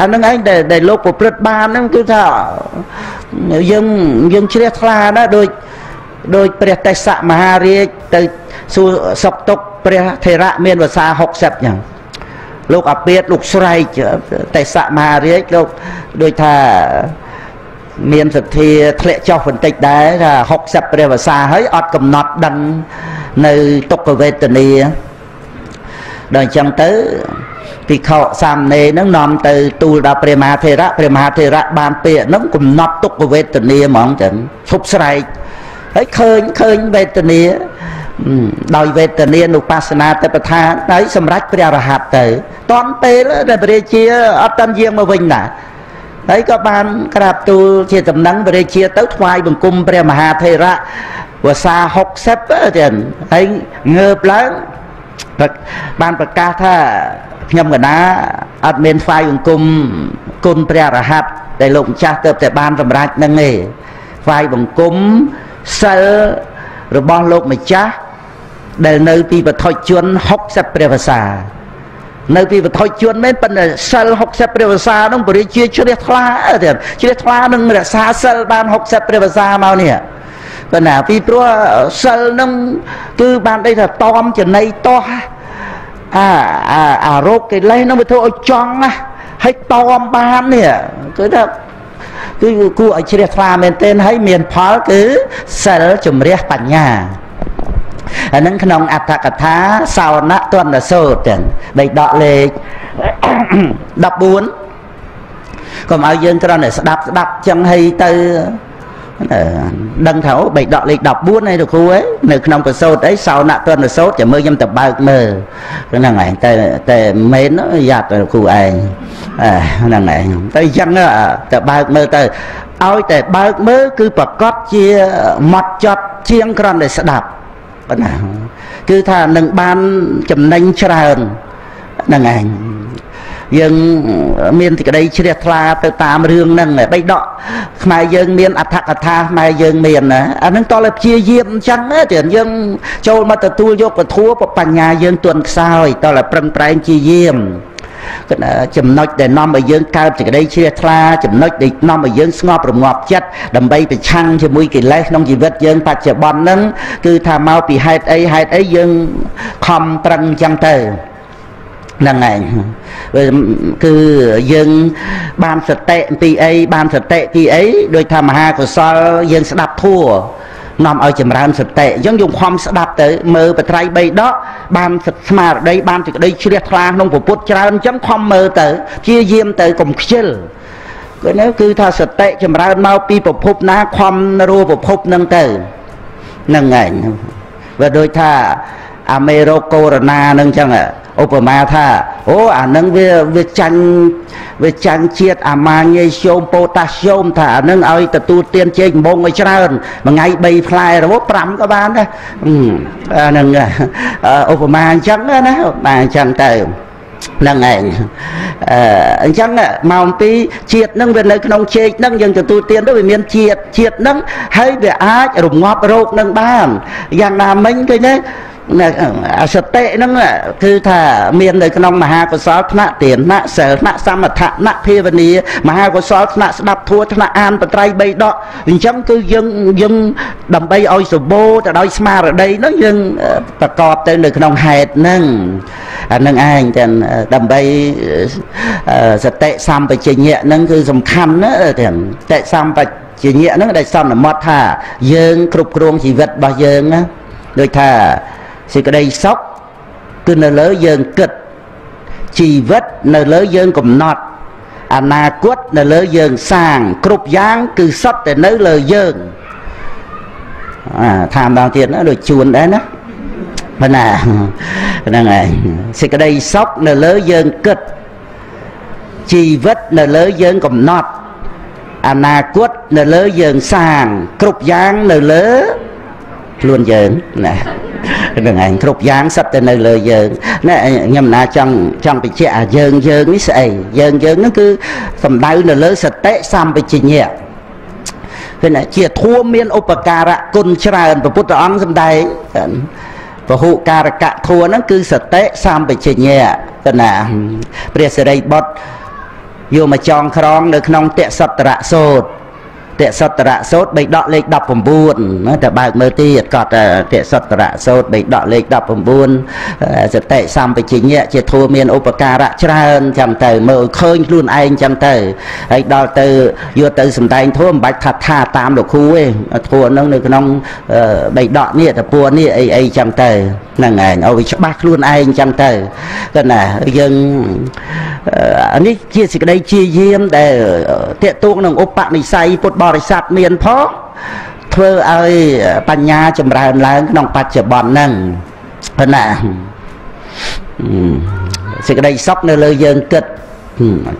អានឹងឯងដែលដែលលោកប្រព្រឹត្តបានហ្នឹងគឺថាយើងយើងជ្រះថ្លាណាដូចដោយព្រះទេសៈមហារាជទៅសួរសុកទុកព្រះថេរៈមានភាសា60ចឹងលោកអាពាតលោកស្រែកទេសៈមហារាជលោកដូចថា មានសទ្ធាធ្លាក់ចុះបន្តិចដែរថា60ព្រះវសាហើយអត់កំណត់ដឹងនៅទុក្ខវេទនាដល់អញ្ចឹងទៅភិក្ខុសាមណេរហ្នឹងនាំទៅទូលដល់ព្រះមហាថេរៈព្រះមហាថេរៈបានពាក្យហ្នឹងកំណត់ទុក្ខវេទនាហ្មងចឹងឈប់ស្រែកហើយឃើញឃើញវេទនាដោយវេទនានុបស្សនាទៅប្រថាហើយសម្រេចព្រះរហ័តទៅតន់ពេលដែលព្រះរាជាអត់តាន់យាងមកវិញណា ហើយក៏បានក្រាបទូលជាតំណែងព្រះរាជាទៅថ្វាយបង្គំព្រះមហាថេរៈវសា60ទៀតហើយងើបឡើងបានប្រកាសថាខ្ញុំកណាអត់មានថ្វាយបង្គំគុណព្រះរហ័តដែលលោកម្ចាស់ទៅតែបានសម្រេចនឹងទេថ្វាយបង្គំសិលរបស់លោកម្ចាស់ដែលនៅពីបឋិជន60ព្រះវសា នៅពីវត្ថុជនមែនប៉ុន្តែសិល60ព្រះវសានឹងបរិជាជ្រះថ្លាទៀតជ្រះថ្លានឹងរក្សាសិលបាន60ព្រះវសាមកនេះប៉ុន្តែពីព្រោះសិលនឹងគឺបានដេកថាតอมចំណៃតោះអាអាអារោគកិលេសនឹងវាធ្វើឲ្យចង់ណាហើយតอมបាននេះគឺថាគឺគួរឲ្យជ្រះថ្លាមែនទែនហើយមានផលគឺសិលជំរះបញ្ញា អានឹងក្នុងអត្ថកថាសោណទនសោតទាំងបីដកលេខ14កុំឲ្យយើងគ្រាន់តែស្ដាប់ស្ដាប់ចឹងហើយទៅដឹងថាអូបីដកលេខ14ហើយលោកគ្រូឯងនៅក្នុងកសោតអីសោណទនសោតចាំមើលខ្ញុំទៅបើកមើលហ្នឹងឯងតែតែមែនយ៉ាប់លោកគ្រូឯងហ្នឹងឯងទៅអញ្ចឹងទៅបើកមើលទៅឲ្យតែបើកមើលគឺប្រកាសជាម៉ត់ចត់ជាងគ្រាន់តែស្ដាប់ ប៉ុណ្ណាគឺថានឹងបានចំណេញច្រើនហ្នឹងឯងយើងមានទីក្តីជ្រះថ្លាទៅតាមរឿងហ្នឹងបីដកខ្មែរយើងមានអត្ថកថាខ្មែរយើងមានណាអាហ្នឹងតើព្យាយាមអញ្ចឹងទៀតយើងចូលមកទទួលយកពធัวបញ្ញាយើងទន់ខ្សោយតើប្រឹងប្រែងព្យាយាម ចំណុចដែលនាំឲ្យយើងកើតសេចក្តីជ្រះថ្លាចំណុចដែលនាំឲ្យយើងស្ងប់រងាប់ចិត្តដើម្បីប្រឆាំងជាមួយកិលេសក្នុងជីវិតយើងបច្ចុប្បន្នហ្នឹងគឺថាមកពីហេតុអីហេតុអីយើងខំប្រឹងអញ្ចឹងទៅហ្នឹងឯងគឺយើងបានសតិពីអីបានសតិពីអីដោយថាមហាកុសលយើងស្ដាប់ធัว នាំឲ្យចម្រើនសតិអញ្ចឹងយើងខំស្ដាប់ទៅមើលបត្រៃបីដកបានស្មារតីបានសេចក្តីជ្រះថ្លាក្នុងពុទ្ធច្រើនអញ្ចឹងខំមើលទៅព្យាយាមទៅកុំខ្ជិលគឺនេះគឺថាសតិចម្រើនមកពីប្រភពណាខំរੂប្រភពនឹងទៅនឹងឯងវាដូចថាអាមេរោគកូវីដ -19 នឹងអញ្ចឹង ឧបមាថាអូអានឹងវាវាចាញ់វាចាញ់ជាតិអាម៉ាញ៉េស្យូមប៉ូតាស្យូមថាអានឹងឲ្យទទួលទានជែកបំងឲ្យច្រើនមួយថ្ងៃ3ផ្លែរហូត5ក៏បានដែរអានឹងឧបមាអញ្ចឹងណាបាទអញ្ចឹងទៅហ្នឹងឯងអឺអញ្ចឹងមកអំពីជាតិហ្នឹងវានៅក្នុងជែកហ្នឹងយើងទទួលទានទៅវាមានជាតិជាតិហ្នឹងហើយវាអាចរងាប់រោគហ្នឹងបានយ៉ាងណាមិញឃើញទេ អសតិហ្នឹងគឺថាមាននៅក្នុងមហាកុសលថ្នាក់ទានថ្នាក់សិលថ្នាក់សមថៈថ្នាក់ភាវនាមហាកុសលថ្នាក់ស្ដាប់ធัวថ្នាក់អានបត្រៃបីដកអញ្ចឹងគឺយើងយើងដើម្បីឲ្យសម្បូរទៅដោយស្មារតីហ្នឹងយើងប្រកបទៅនៅក្នុងហេតុហ្នឹងអានឹងឯងទាំងដើម្បីសតិសម្បជញ្ញៈហ្នឹងគឺសំខាន់ណាទាំងតេសម្បជញ្ញៈហ្នឹងដែលសន្មត់ថាយើងគ្រប់គ្រងជីវិតរបស់យើងណាដូចថា សេចក្តីសុខគឺនៅលើយើងគិតជីវិតនៅលើយើងកំណត់អនាគតនៅលើយើងសាង គ្រប់យ៉ាង គឺសុទ្ធតែនៅលើយើងអាថាម្ដងទៀតណាដូចជួនដែរណាប៉ុណ្ណាហ្នឹងហើយសេចក្តីសុខនៅលើយើងគិតជីវិតនៅលើយើងកំណត់អនាគតនៅលើយើងសាង គ្រប់យ៉ាងនៅលើខ្លួនយើងណា នឹងឯងគ្រប់យ៉ាងសិតតែនៅលើយើងណែខ្ញុំណាចង់ចង់បញ្ជាក់អាយើងយើងនេះស្អីយើងយើងហ្នឹងគឺសំដៅនៅលើសតិសម្បជញ្ញៈគឺណាជាធัวមានឧបការៈគុណច្រើនព្រះពុទ្ធអង្គសម្ដែងពហុការកៈធัวហ្នឹងគឺសតិសម្បជញ្ញៈគឺណាព្រះសិរីបុត្រយកមកចងក្រង នៅក្នុងតេសត្រៈសោត តសតរៈសោតបីដកលេខ19ណាតែបើកមើលទៀតគាត់តសតរៈសោតបីដកលេខ19សតិសម្បជញ្ញៈជាធัวមានឧបការៈច្រើនចឹងទៅមើលឃើញខ្លួនឯងចឹងទៅហើយដល់ទៅយកទៅសំដែងធัวមិនបាច់ថាថាតាមលោកគ្រូទេធัวហ្នឹងនៅក្នុងបីដកនេះតពួរនេះអីអីចឹងទៅហ្នឹងឯងឲ្យវាច្បាស់ខ្លួនឯងចឹងទៅគាត់ណាយើងនេះជាសេចក្តីជាយាមដែលតេតួងនឹងឧបនិស្ស័យពុទ្ធប រិស័ទមានផងធ្វើឲ្យបញ្ញាចម្រើនឡើងក្នុងបច្ចុប្បន្នហ្នឹងប៉ុណ្ណាសេចក្តីសុខនៅលើយើងគិត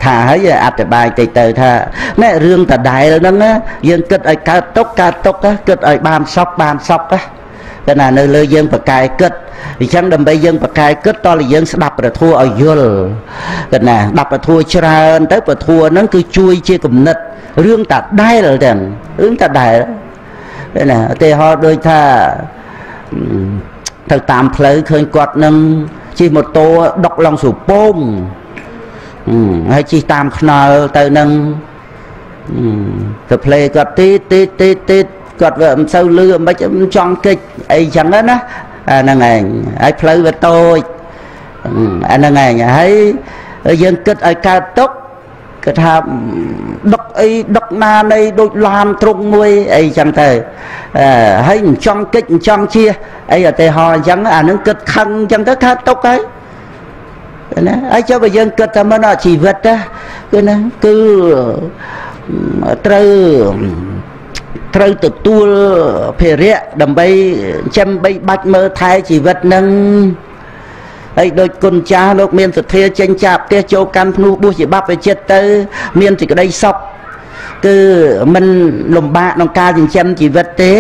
ថាហើយអត្តបាយតិចទៅថាណែរឿងដដែលហ្នឹងយើងគិតឲ្យកើតទុកកើតទុកគិតឲ្យបានសុខបានសុខ តែណានៅលើយើងប្រកែគិតអញ្ចឹងដើម្បីយើងប្រកែគិតតលយើងស្ដាប់ប្រធัวឲ្យយល់តែណាស្ដាប់ប្រធัวច្រើនទៅប្រធัวហ្នឹងគឺជួយជាគំនិតរឿងតាដែលទាំងរឿងតាដែលតែណាឧទាហរណ៍ដូចថាទៅតាមផ្លូវឃើញគាត់នឹងជិះម៉ូតូដុកឡងសុពងហើយជិះតាមខ្នល់ទៅនឹងទៅផ្លេគាត់ទីទីទីទី គាត់វាមិនសូវលឺមិនចង់កិច្ចអីចឹងណាអាហ្នឹងឯងហើយផ្លូវវាតូចអាហ្នឹងឯងហើយយើងគិតឲ្យកើតទុកគឺថាដុកអីដុកណានៃដូចឡានទ្រុងមួយអីចឹងទៅហើយមិនចង់កិច្ចមិនចង់ជាអីឧទាហរណ៍អញ្ចឹងអានឹងគិតខឹងអញ្ចឹងទៅកើតទុកហើយណាហើយចុះបើយើងគិតថាមិនអត់ជីវិតណាគឺណាគឺត្រូវ ត្រូវទទួលភារៈដើម្បីចាំបីបាច់មើលថែជីវិតនឹងហើយដូចគុណចាស់លោកមានសទ្ធាចេញចាបផ្ទះចូលកាន់ភ្នោះបួសជាបព្វជិតទៅ មានសេចក្តីសុខគឺមិនលំបាកក្នុងការចិញ្ចឹមជីវិតទេ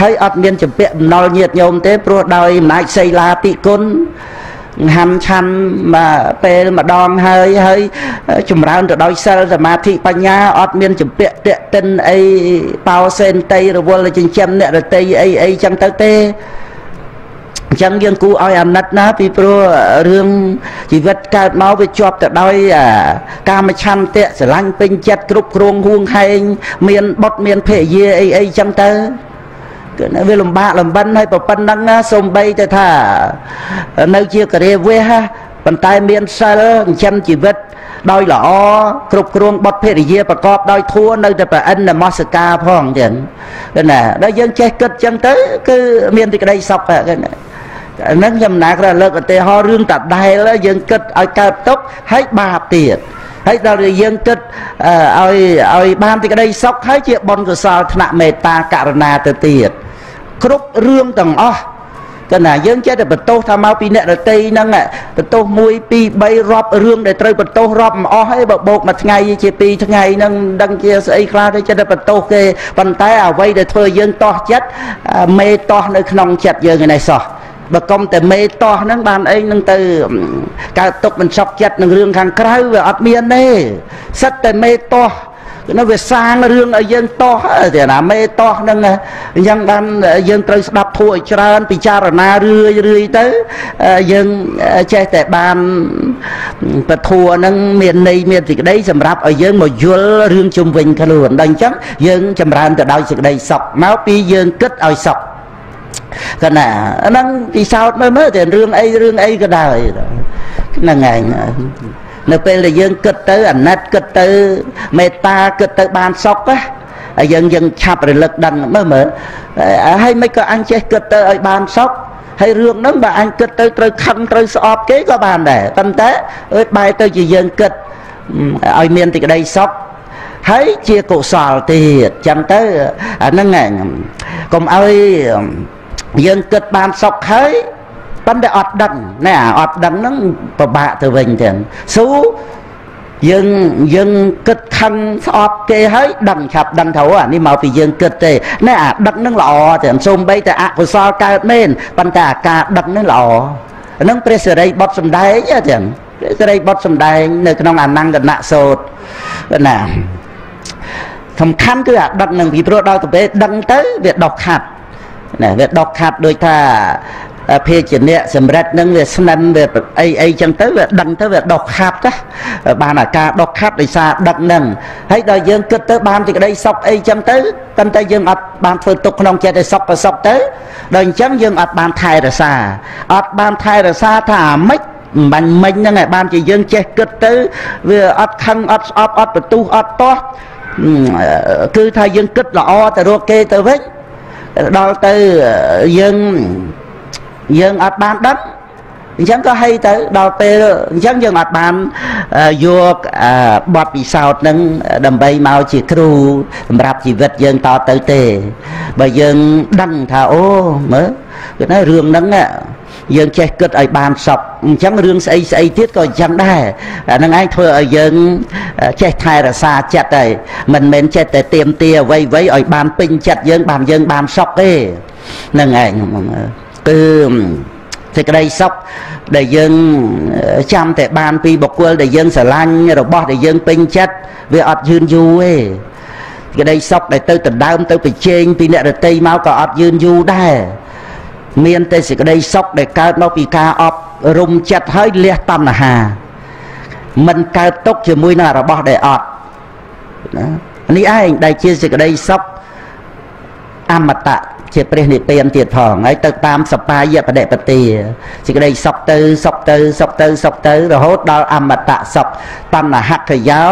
ហើយអត់មានចម្ពាក់បំណុលញាតញោមទេព្រោះដោយអំណាចសីលាពិគុណ ហាំឆាន់មកពេលម្ដងហើយហើយចម្រើនទៅដោយសិលសមាធិបញ្ញាអត់មានចម្ពាក់តេតិនអីបោសេនតីរវល់ចិញ្ចឹមអ្នករតីអីអីចឹងទៅទេអញ្ចឹងយើងគូឲ្យអាណិតណាពីព្រោះរឿងជីវិតកើតមកវាជាប់ទៅដោយកាមឆន្ទៈស្រឡាញ់ពេញចិត្តគ្រប់គ្រងហួងហែងមានបុតមានភរិយាអីអីចឹងទៅ គឺវាលំបាកលំបិនហើយប្រពន្ធហ្នឹងសំបីទៅថា នៅជាករាវេះប៉ុន្តែមានសិលចិញ្ចឹមជីវិតដោយល្អគ្រប់គ្រងបុតភរិយាប្រកបដោយធัวនៅតែប្រអិននមស្ការផងចឹងគឺណាដល់យើងចេះគិតចឹងទៅ គឺមានទីក្តីសុខគឺណាហ្នឹងខ្ញុំណាក្រលើកឧទាហរណ៍រឿងតាដែលយើងគិតឲ្យកើតទុកហើយបាបទៀត ហើយដល់យើងគិតឲ្យឲ្យបានទីក្តីសុខហើយជាបុណ្យកុសលថ្នាក់មេត្តាករណាទៅទៀតគ្រប់រឿងទាំងអស់កណាយើងចេះតែបន្ទោសថាមកពីអ្នករតីហ្នឹងបន្ទោស1 2 3រាប់រឿងដែលត្រូវបន្ទោសរាប់មិនអស់ទេបើបោកមួយថ្ងៃជា2ថ្ងៃហ្នឹងដឹងជាស្អីខ្លះទៅចេះតែបន្ទោសគេប៉ុន្តែអ្វីដែលធ្វើយើងតោះចិត្តមេតោះនៅក្នុងចិត្តយើងឯនេះសោះ បើកុំតែមេតោះហ្នឹងបានអីនឹងទៅកើតទុកមិនសក់ចិត្តនឹងរឿងខាងក្រៅវាអត់មានទេសិតតែមេតោះនៅវាសាងរឿងឲ្យយើងតោះទេណាមេតោះហ្នឹងអញ្ចឹងបានយើងត្រូវស្ដាប់ធัวឲ្យច្រើន ពិចារណារឿយរឿយទៅយើងចេះតែបានពធัวហ្នឹងមានន័យមានសេចក្តីសម្រាប់ឲ្យយើងមកយល់រឿងជុំវិញខ្លួនដល់អញ្ចឹងយើងចម្រើនទៅដោយសេចក្តីសុខមកពីយើងគិតឲ្យសុខ កណាហ្នឹងពិសោធន៍មើលមើលតែរឿងអីរឿងអីក៏ដោយហ្នឹងឯងនៅពេលដែលយើងគិតទៅអាណិតគិតទៅមេត្តាគិតទៅបានសុខណាហើយយើងយើងឆាប់រលឹកដឹងមើលមើលហើយមិនក៏អញចេះគិតទៅឲ្យបានសុខហើយរឿងហ្នឹងបើអញគិតទៅត្រូវខឹងត្រូវស្អប់គេក៏បានដែរប៉ុន្តែអើយបែរទៅជាយើងគិតឲ្យមានទីក្តីសុខហើយជាកុសលទៀតចឹងទៅអាហ្នឹងកុំឲ្យ យើងគិតបានសុខហើយប៉ុន្តែអត់ដឹងណែអត់ដឹងហ្នឹងពិបាកទៅវិញទាំងស៊ូយើងយើងគិតខឹងស្អប់គេហើយដឹងឆាប់ដឹងទៅអានេះមកពីយើងគិតទេណែអាដឹកនឹងល្អទាំងសូម្បីតែអកុសលកើតមែនប៉ុន្តែអាការដឹកនឹងល្អហ្នឹងព្រះសិរីបុតសំដែងទាំងព្រះសិរីបុតសំដែង នៅក្នុងអនង្គនៈសោតណាសំខាន់គឺអាដឹកនឹងពីព្រោះដល់ទៅពេលដឹងទៅវាដុសខាត់ ណាវាដុសខាត់ដូចថាភាជនៈសម្រិតនឹងវាស្និនវាអីអីចឹងទៅវាដឹងទៅវាដុសខាត់ណាបានអាការដុសខាត់ដោយសារដឹកនឹងហើយដល់យើងគិតទៅបានទីក្តីសុខអីចឹងទៅប៉ុន្តែយើងអត់បានធ្វើទុកក្នុងចិត្តឲ្យសុខប្រសុខទៅដល់អញ្ចឹងយើងអត់បានថែរក្សាអត់បានថែរក្សាថាអាម៉េចបាញ់មិញហ្នឹងឯងបានជាយើងចេះគិតទៅវាអត់ខឹងអត់ស្អប់អត់បន្ទុះអត់ទាស់គឺថាយើងគិតល្អទៅរកគេទៅវិញ ដល់ទៅយើងយើងអត់បានដឹងអញ្ចឹងក៏ហីទៅដល់ពេលអញ្ចឹងយើងអត់បានយកបទពិសោធន៍នឹងដើម្បីមកជាគ្រូសម្រាប់ជីវិតយើងតទៅទេបើយើងដឹងថាអូមើលគឺថារឿងហ្នឹង យើងចេះគិតឲ្យបានសពអញ្ចឹងរឿងស្អីស្អីទៀតក៏អញ្ចឹងដែរអានឹងឯងធ្វើឲ្យយើងចេះថែរក្សាចិត្តហើយមិនមែនចេះតែទៀមទាអ្វីអ្វីឲ្យបានពេញចិត្តយើងបានយើងបានសុខទេនឹងឯងគឺសេចក្តីសុខដែលយើងចាំតែបានពីបុគ្គលដែលយើងស្រឡាញ់របស់ដែលយើងពេញចិត្តវាអត់យឺនយូរទេក្តីសុខដែលទៅដណ្ដើមទៅប្រជែងពីអ្នករតីមកក៏អត់យឺនយូរដែរ មានតែសេចក្តីសុខដែលកើតមកពីការអប់រំចិត្តហើយលះតណ្ហាមិនកើតទុកជាមួយនឹងរបស់ដែលអត់ណានេះឯងដែលជាសេចក្តីសុខអមតៈជាព្រះនិព្វានទៀតផងហើយទៅតាមសបាយបដិបទាសេចក្តីសុខទៅសុខទៅសុខទៅសុខទៅរហូតដល់អមតៈសុខតណ្ហកយោ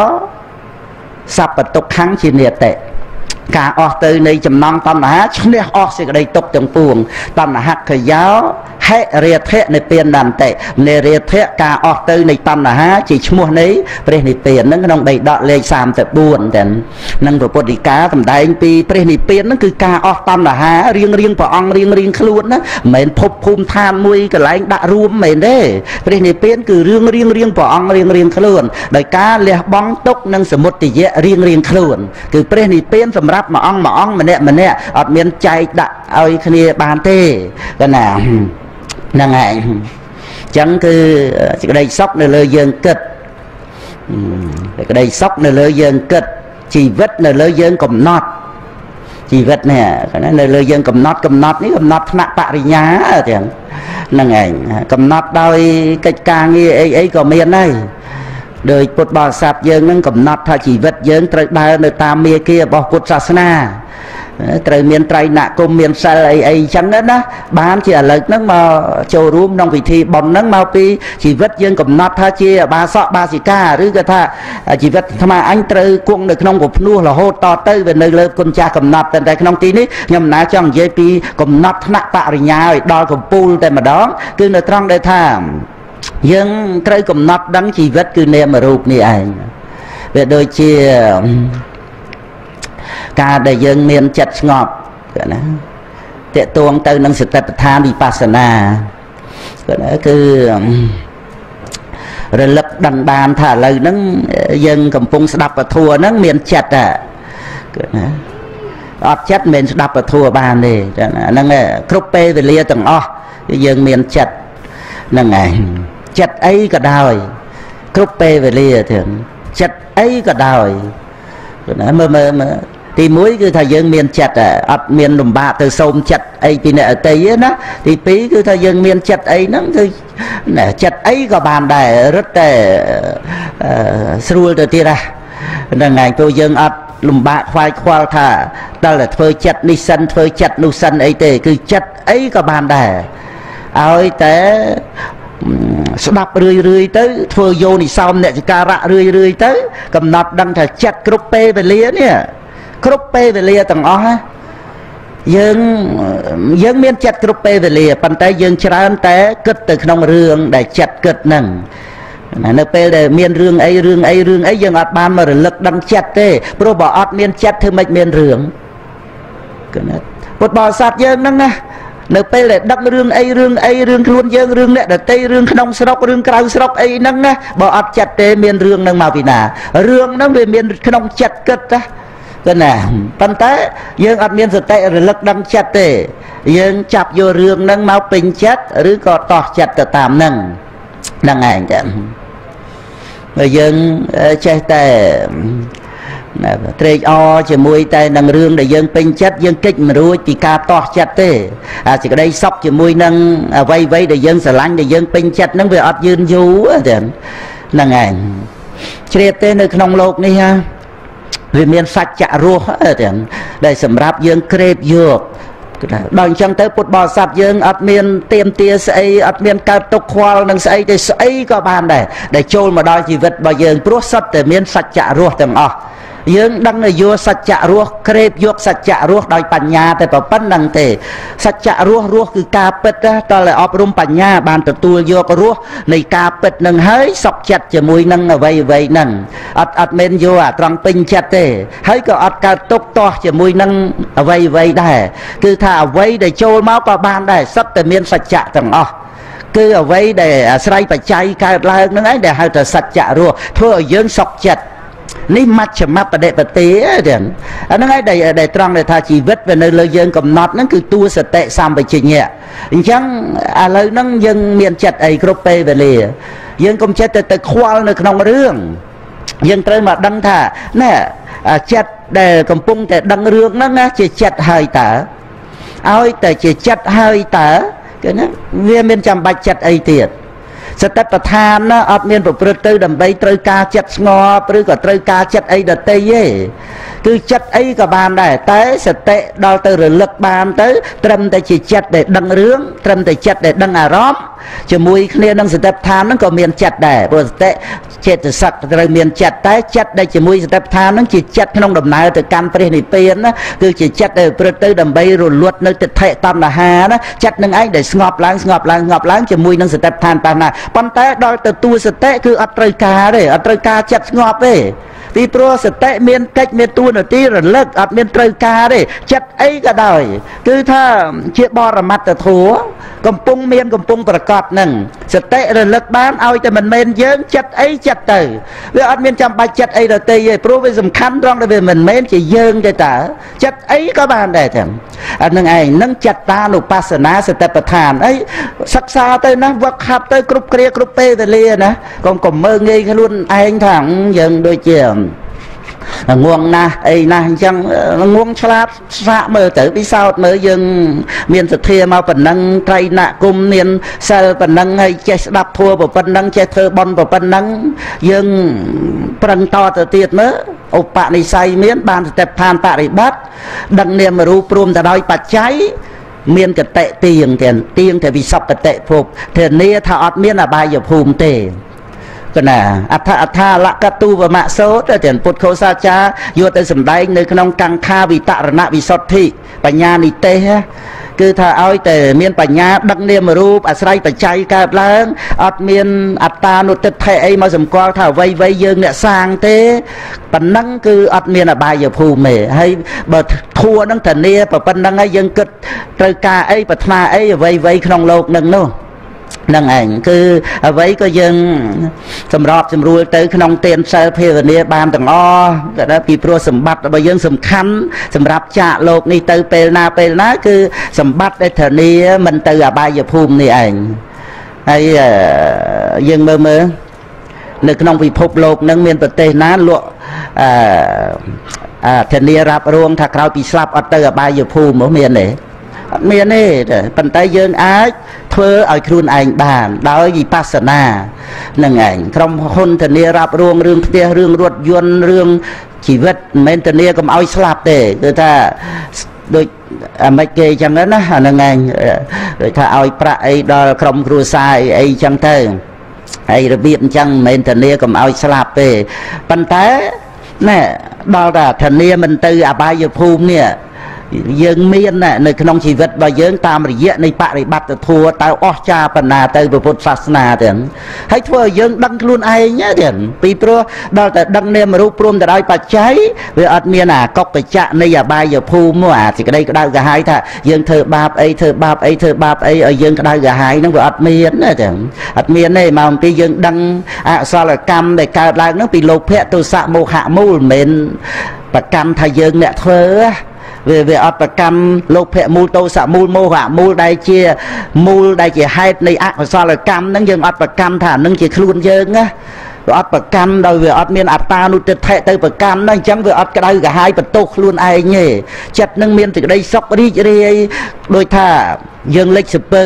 សពតុខੰជានិតិ ការអស់ទៅនៃចំណងតណ្ហាឈ្នះអស់សេចក្តីទុកទាំងពួងតណ្ហកយោហិរាធៈនិព្វានដន្តិនៃរាធៈការអស់ទៅនៃតណ្ហាជាឈ្មោះនៃព្រះនិព្វានហ្នឹងក្នុងបេដកលេខ34តែនឹងព្រះពុទ្ធដីកាសម្ដែងពីព្រះនិព្វានហ្នឹងគឺការអស់តណ្ហារៀងរៀងព្រះអង្គរៀងរៀងខ្លួនណាមិនមែនភពភូមិឋានមួយកន្លែងដាក់រួមមិនទេព្រះនិព្វានគឺរឿងរៀងរៀងព្រះអង្គរៀងរៀងខ្លួនដោយការលះបង់ទុកនិងសមុទយៈរៀងរៀងខ្លួនគឺព្រះនិព្វានសម្រាប់មួយអង្គមួយអង្គម្នាក់ម្នាក់អត់មានចែកដាក់ឲ្យគ្នាបានទេកណាហ្នឹងឯងអញ្ចឹងគឺសេចក្តីសុខនៅលើយើងគិតសេចក្តីសុខនៅលើយើងគិតជីវិតនៅលើយើងកំណត់ជីវិតនេះនៅលើយើងកំណត់កំណត់នេះកំណត់ថ្នាក់បរិញ្ញាទាំងហ្នឹងឯងកំណត់ដោយកិច្ចការងារអីអីក៏មានដែរ ដោយពុទ្ធបរិស័ទយើងនឹងកំណត់ថាជីវិតយើងត្រូវដើរនៅតាមមាគ៌ារបស់ពុទ្ធសាសនាត្រូវមានត្រៃណគុំមានសិលអីអីចឹងណាបានជាឥឡូវហ្នឹងមកចូលរួមក្នុងពិធីបុណ្យហ្នឹងមកពីជីវិតយើងកំណត់ថាជាបាសកបាសិកាឬក៏ថាជីវិតអាត្មាអញត្រូវគង់នៅក្នុងពភ្នោះរហូតតទៅវានៅលើគុណចាស់កំណត់តែក្នុងទីនេះខ្ញុំមិនណាចង់និយាយពីកំណត់ថ្នាក់បរិញ្ញាឲ្យដល់កំពូលតែម្ដងគឺនៅត្រង់ដែលថា យើងត្រូវកំណត់ដឹងជីវិតគឺនាមរូបនេះឯងវាដូចជាការដែលយើងមានចិត្តស្ងប់ណាតកតួងទៅនឹងសតិប្បដ្ឋានវិបស្សនាគឺរលឹកដឹងបានថាឥឡូវហ្នឹងយើងកំពុងស្ដាប់ពធัวហ្នឹងមានចិត្តគឺណាអត់ចិត្តមិនស្ដាប់ពធัวបានទេហ្នឹងគ្រប់ពេលវេលាទាំងអស់យើងមានចិត្តហ្នឹងឯង ចិត្តអីក៏ដោយ គ្រប់ពេលវេលាទាំងចិត្តអីក៏ដោយណាមើលមើលទី1គឺថាយើងមានចិត្តអត់មានលំបាកទៅសូមចិត្តអីពីអ្នកអតីណាទី2គឺថាយើងមានចិត្តអីហ្នឹងគឺចិត្តអីក៏បានដែររឹតតែស្រួលទៅទៀតហ្នឹងហើយព្រោះយើងអត់លំបាកខ្វាយខ្វល់ថាដល់តែធ្វើចិត្តនេះសិនធ្វើចិត្តនោះសិនអីទេ គឺចិត្តអីក៏បានដែរឲ្យតែ ស្ដាប់រឿយរឿយទៅធ្វើយោនិសោមអ្នកចការៈរឿយរឿយទៅកំណត់ដឹងថាចិត្តគ្រប់ពេលវេលានេះគ្រប់ពេលវេលាទាំងអស់យើងយើងមានចិត្តគ្រប់ពេលវេលាប៉ុន្តែយើងច្រើនតែគិតទៅក្នុងរឿងដែលចិត្តគិតហ្នឹងនៅពេលដែលមានរឿងអីរឿងអីរឿងអីយើងអត់បានមករលឹកដឹងចិត្តទេព្រោះបើអត់មានចិត្តធ្វើម៉េចមានរឿងគឺណាពុទ្ធបរិស័ទយើងហ្នឹងណា នៅពេលដែលដឹករឿងអីរឿងអីរឿងខ្លួនយើងរឿងអ្នកដតីរឿងក្នុងស្រុករឿងក្រៅស្រុកអីហ្នឹងណាបើអត់ចិត្តទេមានរឿងហ្នឹងមកពីណារឿងហ្នឹងវាមានក្នុងចិត្តគិតណាគឺណាប៉ុន្តែយើងអត់មានសតិរលឹកដឹងចិត្តទេ យើងចាប់យករឿងហ្នឹងមកពេញចិត្តឬក៏តោះចិត្តទៅតាមហ្នឹងហ្នឹងឯងចាបើយើងចេះតែ ត្រេកអរជាមួយតែនឹងរឿងដែលយើងពេញចិត្តយើងកិច្ចមិនរួចពីការតោះចិត្តទេអាសេចក្តីសុខជាមួយនឹងអ្វីអ្វីដែលយើងស្រឡាញ់ដែលយើងពេញចិត្តហ្នឹងវាអត់យឺនយូរទេហ្នឹងឯងជ្រាបទេនៅក្នុងโลกនេះហ่าវាមានសច្ចៈរស់ទាំងដែលសម្រាប់យើងក្រេបយកដល់អញ្ចឹងទៅពុទ្ធបរិស័ទយើងអត់មានទៀមទាស្អីអត់មានកើតទុកខ្វល់នឹងស្អីទេស្អីក៏បានដែរដែលចូលមកដល់ជីវិតរបស់យើងព្រោះសុទ្ធតែមានសច្ចៈរស់ទាំងអស់ យើងដឹងនៅយកសច្ចៈរស់ក្រេបយកសច្ចៈរស់ដោយបញ្ញាតែប៉ុណ្្នឹងទេសច្ចៈរស់រស់គឺការពិតតើតែអប់រំបញ្ញា បានទទួលយករស់នៃការពិតនឹងហើយសុខចិត្តជាមួយនឹងអ្វីអ្វីហ្នឹងអត់អត់មែនយកអាត្រង់ពេញចិត្តទេ ហើយក៏អត់កើតទុកទាស់ជាមួយនឹងអ្វីអ្វីដែរគឺថាអ្វីដែលចូលមកក៏បានដែរសិតតែមានសច្ចៈទាំងអស់គឺអ្វីដែលអាស្រ័យបច្ច័យកើតឡើងនឹងឯងដែលហៅថាសច្ចៈរស់ធ្វើឲ្យយើងសុខចិត្ត នេះមជ្ឈមបដិបទាទាំងអាហ្នឹងហើយដែលត្រង់ដែលថាជីវិតវានៅលើយើងកំណត់ហ្នឹងគឺតួសតិសម្បជញ្ញៈអញ្ចឹងឥឡូវហ្នឹងយើងមានចិត្តអីគ្រប់ពេលវេលា យើងកុំចិត្តទៅទៅខ្វល់នៅក្នុងរឿងយើងត្រូវមកដឹងថាណែចិត្តដែលកំពុងតែដឹងរឿងហ្នឹងណាជាចិត្តហើយតើឲ្យតែជាចិត្តហើយតើគឺណាវាមានចាំបាច់ចិត្តអីទៀត សតិប្បដ្ឋានណាអត់មានប្រព្រឹត្តទៅដើម្បីត្រូវការចិត្តស្ងប់ឬក៏ត្រូវការចិត្តអីដតីទេគឺចិត្តអីក៏បានដែរតែសតិដល់ទៅរលឹកបានទៅ ត្រឹមតែជាចិត្តដែលដឹងរឿងត្រឹមតែចិត្តដែលដឹងអារម្មណ៍ជាមួយគ្នានឹងសតិប្បដ្ឋានហ្នឹងក៏មានចិត្តដែរព្រោះសតិចេតសិកត្រូវមានចិត្តតែចិត្តដែលជាមួយសតិប្បដ្ឋានហ្នឹងជាចិត្តក្នុងដំណើរទៅកាន់ព្រះនិព្វានណាគឺជាចិត្តដែលប្រព្រឹត្តទៅដើម្បីរលត់នៅទិដ្ឋិតណ្ហាណាចិត្តនឹងឯងដែលស្ងប់ឡើងស្ងប់ឡើងស្ងប់ឡើងជាមួយនឹងសតិប្បដ្ឋានបាសនាប៉ុន្តែដល់ទៅទួសតិគឺអត់ត្រូវការទេអត់ត្រូវការចិត្តស្ងប់ទេ ពីព្រោះសតិមានកិច្ចមានតួនាទីរលឹកអត់មានត្រូវការទេចិត្តអីក៏ដោយគឺថាជាបរមត្តធัวកំពុងមានកំពុងប្រកបនឹងសតិរលឹកបានឲ្យតែមិនមែនយើងចិត្តអីចិត្តទៅវាអត់មានចាំបាច់ចិត្តអីដទៃទេព្រោះវាសំខាន់ត្រង់ដែលវាមិនមែនជាយើងទេតើចិត្តអីក៏បានដែរទាំងអានឹងឯងនឹងចិត្តតានុបស្សនាសតិប្បដ្ឋានអីសិក្សាទៅណាវឹកហាត់ទៅគ្រប់គ្រាគ្រប់ពេលវេលាណាកុំកុំមើងងាយខ្លួនឯងថាយើងដូចជា ងងណាស់អីណាស់អញ្ចឹងងងឆ្លាតស្រាក់មើលទៅពិសោធន៍មើលយើង មានសទ្ធាមកប៉ុណ្ណឹងត្រៃណគុំមានសិលប៉ុណ្ណឹងហើយចេះស្ដាប់ធัวប៉ុណ្ណឹងចេះធ្វើបន់ប៉ុណ្ណឹងយើងប្រឹងតទៅទៀតមើលឧបនិស្ស័យមាន បានស្ទេបឋានបរិបត្តិដឹកនាមរូបព្រមទៅដោយបច្ច័យមានកតិទៀងទាំងទៀងតែវិសពកតិភពធានាថាអត់មានអបាយភូមិទេ កណាអដ្ឋអដ្ឋលកតុវមសោតទាំងពុទ្ធខោសាចាយកទៅសម្ដែងនៅក្នុងកង្ខាវិតរណវិសុទ្ធិបញ្ញានិទេសគឺថាឲ្យតែមានបញ្ញាដឹកនាមរូបអាស្រ័យបច្ច័យកើតឡើងអត់មានអត្តានុទិដ្ឋិអីមកសម្គាល់ថាអ្វីអ្វីយើងអ្នកសាងទេប៉ុណ្ណឹងគឺអត់មានអបាយភូមិទេហើយបើធัวនឹងធានាប៉ុណ្ណឹងហើយយើងគិតត្រូវការអីប្រាថ្នាអីអ្វីអ្វីក្នុងโลกនឹងនោះ នឹងឯងគឺអ្វីក៏យើងសម្របសម្រួលទៅក្នុងទានសិលភាវនាបានទាំងអស់ក៏ដែរពីព្រោះសម្បត្តិរបស់យើងសំខាន់សម្រាប់ចាកលោកនេះទៅពេលណាពេលណាគឺសម្បត្តិដែលធានាមិនទៅអបាយភូមិនេះឯងហើយយើងមើលមើលនៅក្នុងពិភពលោកនឹងមានប្រទេសណាលក់អឺធានារ៉ាប់រងថាក្រោយពីស្លាប់អត់ទៅអបាយភូមិមកមានទេ អត់មានទេប៉ុន្តែយើងអាចធ្វើឲ្យខ្លួនឯងបាន ដោយវិបស្សនានឹងឯងក្រុមហ៊ុនធានារ៉ាប់រងរឿងផ្ទះរឿងរថយន្តរឿងជីវិតមិនមែនធានាកុំឲ្យស្លាប់ទេគឺថាដូចអាម៉េចគេអញ្ចឹងណាអាហ្នឹងឯងដូចថាឲ្យប្រាក់អីដល់ក្រុមគ្រួសារអីអីអញ្ចឹងទៅហើយរបៀបអញ្ចឹងមិនមែនធានាកុំឲ្យស្លាប់ទេប៉ុន្តែណែដល់តែធានាមិនទៅអបាយភូមិនេះ យើងមាននៅក្នុងជីវិតរបស់យើងតាមរយៈនៃបរិបត្តិធម៌តើអស់ចាបណ្ណាទៅពុទ្ធសាសនាទាំងហើយធ្វើឲ្យយើងដឹងខ្លួនឯងទាំងពីព្រោះដល់តែដឹងនាមរូបព្រមទៅដោយបច្ច័យវាអត់មានអាកុកបច្ចៈនៃអបាយភូមិអាសេចក្តីក្តៅក្រហាយថាយើងធ្វើបាបអីធ្វើបាបអីធ្វើបាបអីឲ្យយើងក្តៅក្រហាយហ្នឹងវាអត់មានទេទាំងអត់មានទេមកអំពីយើងដឹងអសលកម្មដែលកើតឡើងហ្នឹងពីលោភៈទោសៈមោហៈមូលមិនមែនប្រកម្មថាយើងអ្នកធ្វើ វាវាអត់ប្រកម្មលោភៈមូលតោសៈមូលមោហៈមូលដែលជាមូលដែលជាហេតុនៃអកុសលកម្មហ្នឹងយើងអត់ប្រកម្មថានឹងជាខ្លួនយើងណាវាអត់ប្រកាន់ដោយវាអត់មានអត្តានុទិដ្ឋិទៅប្រកាន់ហ្នឹងអញ្ចឹងវាអត់ក្តៅក្រហាយបន្ទោសខ្លួនឯងទេចិត្តនឹងមានសេចក្តីសុខរីករាយដោយថាយើងលេចសពើ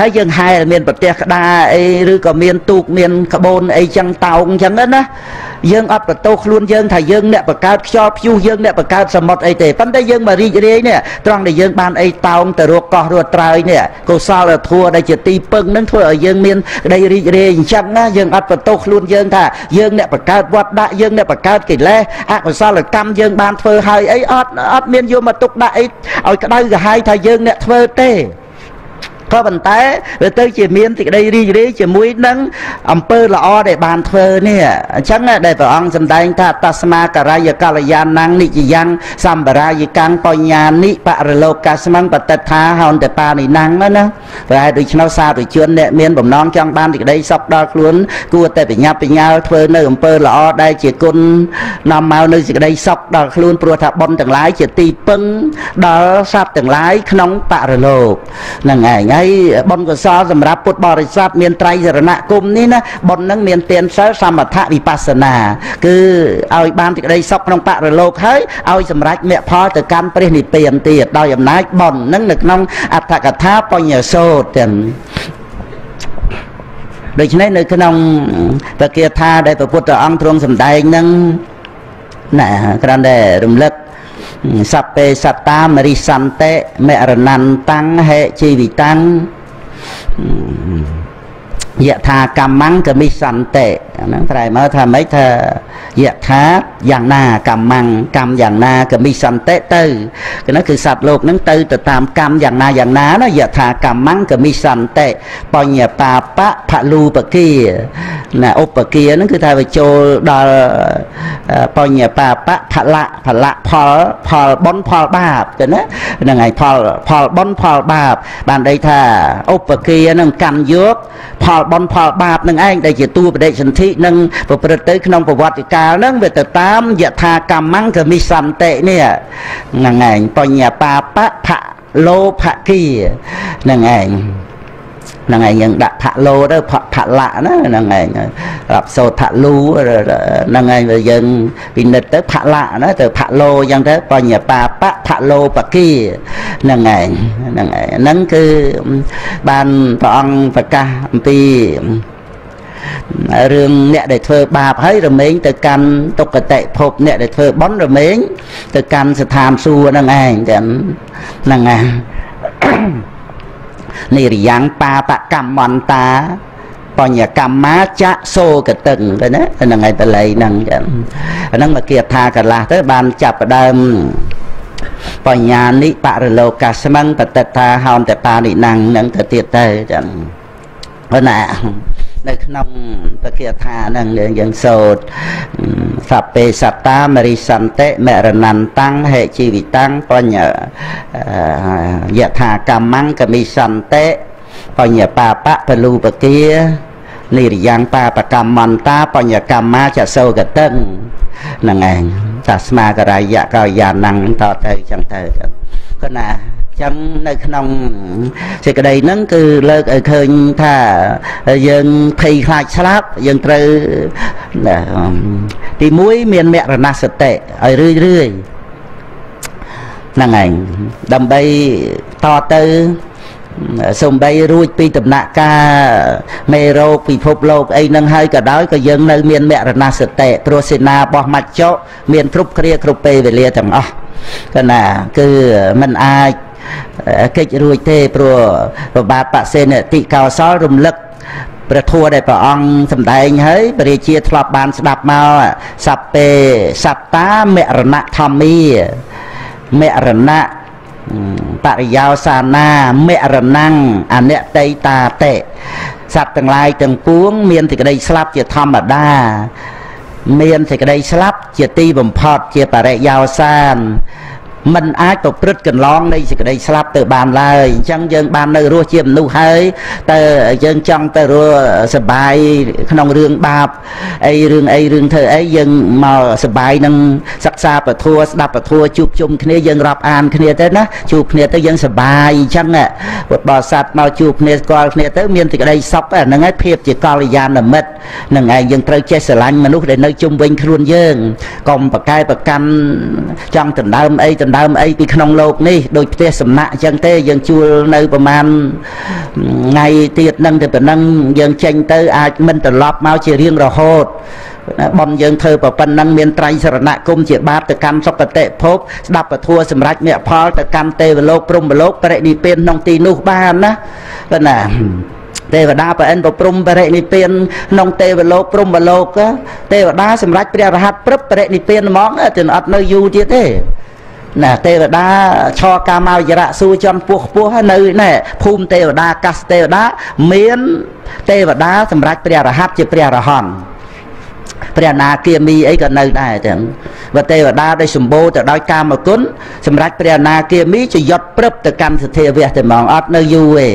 ហើយយើងហែមានប្រទេសក្តារអីឬក៏មានទូកមានក្បូនអីចឹងតោងចឹងណាយើងអត់បន្ទោខ្លួនយើងថាយើងអ្នកបង្កើតខ្យល់ព្យុះយើងអ្នកបង្កើតសមុទ្រអីទេប៉ុន្តែយើងមករីករាយនេះត្រង់ដែលយើងបានអីតោងទៅរកកោះរត់ត្រើយនេះកុសលធម៌ដែលជាទីពឹងនឹងធ្វើឲ្យយើងមានក្តីរីករាយអញ្ចឹងណាយើងអត់បន្ទោខ្លួនយើងថាយើងអ្នកបង្កើតវត្តដាក់យើងអ្នកបង្កើតកិលេសអកុសលកម្មយើងបានធ្វើហើយអីអត់អត់មានយកមកទុកដាក់អីឲ្យក្តៅក្រហាយថាយើងអ្នកធ្វើទេ ក៏ប៉ុន្តែវាទៅជាមានសេចក្តីរីករាយជាមួយនឹងអំពើល្អដែលបានធ្វើនេះអញ្ចឹងដែលព្រះអង្គសម្ដែងថាតស្មាការាយកល្យាណੰនិច្ចយ៉ាងសម្បរាយកាំងបញ្ញានិបរលោកាស្មੰបតិថាហោនតបានិណੰណាប្រហែលដូច្នោះសាធុជនអ្នកមានបំណងចង់បានសេចក្តីសុខដល់ខ្លួនគួរតែបញ្ញាបញ្ញាលធ្វើនៅអំពើល្អដែលជាគុណនាំមកនៅសេចក្តីសុខដល់ខ្លួនព្រោះថាបុណ្យទាំងឡាយជាទីពឹងដល់សត្វទាំងឡាយក្នុងបរលោកហ្នឹងឯងហើយបុណ្យកុសលសម្រាប់ពុទ្ធបរិស័ទមានត្រៃសរណគមនេះណាបុណ្យនឹងមានទានសិលសមថវិបស្សនា គឺឲ្យបានសេចក្តីសុខក្នុងបរិលោកហើយឲ្យសម្រេចមគ្គផលទៅកាន់ព្រះនិព្វានទៀតដោយអំណាចបុណ្យនឹងនៅក្នុងអត្ថកថាបញ្ញសោតទាំងដូច្នេះនៅក្នុងពគាថាដែលព្រះពុទ្ធអង្គទ្រង់សម្ដែងនឹងណាគ្រាន់តែរំលឹក សัพពេសត្តាមរិសន្តិមរណន្តੰហេជីវិតੰ យថាកម្មੰកមិសន្តិហ្នឹងត្រែមើលថាម៉េចថាយថាយ៉ាងណាកម្មੰកម្មយ៉ាងណាកមិសន្តិទៅគឺនោះគឺសត្វលោកហ្នឹងទៅទៅតាមកម្មយ៉ាងណាយ៉ាងណាណាយថាកម្មੰកមិសន្តិបញ្ញតាបៈផលូបគាណាឧបគាហ្នឹងគឺថាវាចូលដល់បញ្ញបាបៈផលៈផលៈផលផលបុណ្យផលបាបទៅណាហ្នឹងហើយផលផលបុណ្យផលបាបបានន័យថាឧបគាហ្នឹងកម្មយកផលបុណ្យផលបាបនឹងឯងដែលជាតួបដិសន្ធិនឹងប្រព្រឹត្តទៅក្នុងប្រវត្តិកាលហ្នឹងវាទៅតាមយថាកម្មੰកមិសន្តិនេះហ្នឹងឯងបញ្ញបាបៈផលោភគីហ្នឹងឯង ហ្នឹងឯងយើងដាក់ផាក់លោទៅផផាក់លៈណាហ្នឹងឯងរាប់សូត្រផាក់លូហ្នឹងឯងបើយើងពិនិត្យទៅផាក់លៈណាទៅផាក់លោអញ្ចឹងទៅបញ្ញាបាបៈផាក់លោបគីហ្នឹងឯងហ្នឹងឯងហ្នឹងគឺបានព្រះអង្គប្រកាសអំពីរឿងអ្នកដែលធ្វើបាបហើយរមែងទៅកាន់ទុក្ខតិភពអ្នកដែលធ្វើបុណ្យរមែងទៅកាន់ស្ថានសួគ៌ហ្នឹងឯងទាំងហ្នឹងឯង និរិយ៉ាងបាបកម្មន្តាបញ្ញកម្មាចៈសោកតឹងទៅណាហ្នឹងហើយបល័យហ្នឹងចឹងហ្នឹងមកគាថាកន្លះទៅបានចាប់ផ្ដើមបញ្ញានិបរលោកាស្មੰបតិតាហោនតតានិណੰហ្នឹងទៅទៀតទៅចឹងប៉ុន្តែ នៅក្នុងពគាថាហ្នឹងយើងសូត្រសពេសត្តាមរិសន្តិមរណន្តੰហេជីវិតੰបញ្ញយថាកម្មੰកមិសន្តិបញ្ញបាបៈពលូបគានិរិយ៉ាងបាបកម្មន្តាបញ្ញកម្មាចសោកតឹងហ្នឹងឯងតាស្មាករាយកោយាណੰតទៅចឹងទៅគណា ចឹងនៅក្នុងសេចក្តីហ្នឹងគឺលើកឲ្យឃើញថាយើងភ័យខ្លាចស្លាប់យើងត្រូវទី1មានមរណសតិឲ្យរឿយរឿយហ្នឹងឯងដើម្បីតទៅសំបីរួចពីដំណាក់កាលមេរោគពិភពលោកអីហ្នឹងហើយក៏ដោយក៏យើងនៅមានមរណសតិព្រោះសេនារបស់មច្ចុមានគ្រប់គ្រាគ្រប់ពេលវេលាទាំងអស់កណាគឺมันអាច កិច្ចរួចទេព្រោះប្របាទបសេនតិកោសលរំលឹកព្រះធัวដែលព្រះអង្គសម្ដែងហើយពរាជាធ្លាប់បានស្ដាប់មកសัพពេសត្តាមរណៈធម្មីមរណៈបរិយោសានាមរណੰអនតិតាតេសត្វទាំងឡាយទាំងពួង មានសេចក្តីស្លាប់ជាធម្មតាមានសេចក្តីស្លាប់ជាទីបំផុតជាបរិយោសាន មិនអាចប្រព្រឹត្តកន្លងនៃសេចក្តីស្លាប់ទៅបានឡើយអញ្ចឹងយើងបាននៅរស់ជាមនុស្សហើយតើយើងចង់ទៅរស់សបាយក្នុងរឿងបាបអីរឿងអីរឿងធ្វើអីយើងមកសបាយនឹងសិក្សាពធស្ដាប់ពធជួបជុំគ្នាយើងរាប់អានគ្នាទៅណាជួបគ្នាទៅយើងសបាយអញ្ចឹងពុទ្ធបរិស័ទមកជួបគ្នាស្គាល់គ្នាទៅមានសេចក្តីសុខហ្នឹងហើយភាពជាកល្យាណមិត្តនឹងឯងយើងត្រូវចេះស្រឡាញ់មនុស្សដែលនៅជុំវិញខ្លួនយើងកុំប្រកែប្រកាន់ចង់ដណ្ដើមអីដណដើមអីពីក្នុងโลกនេះដូចផ្ទះសំណាក់អញ្ចឹងទេយើងជួលនៅប្រហែលថ្ងៃទៀតនឹងទៅប៉ុណ្ណឹងយើងចេញទៅអាចមិនត្រឡប់មកជារៀងរហូតបំយើងធ្វើប៉ុណ្ណឹងមានត្រៃសរណគមជាបាបទៅកាន់សុគតិភពស្ដាប់ពធសម្រាប់មគ្គផលទៅកាន់ទេវលោកព្រំលោកបរិនិព្វានក្នុងទីនោះបានណាប៉ុណ្ណាទេវតាប្រអិនប្រព្រំបរិនិព្វានក្នុងទេវលោកព្រំលោកទេវតាសម្រាប់ព្រះរហ័តព្រឹបបរិនិព្វានហ្មងទៅអត់នៅយូរទៀតទេ ណាទេវតាឆកាមោយរៈសួរចំពោះខ្ពស់នៅណែភូមិទេវតាកាសទេវតាមានទេវតាសម្រាប់ព្រះរហ័តជាព្រះរហន្តព្រះនាគាមីអីក៏នៅដែរចឹងបើទេវតាដែលសម្បូរទៅដោយកាមគុណសម្រាប់ព្រះនាគាមីជាយត់ព្រឹបទៅកម្មសធាវៈតែហ្មងអត់នៅយូរទេ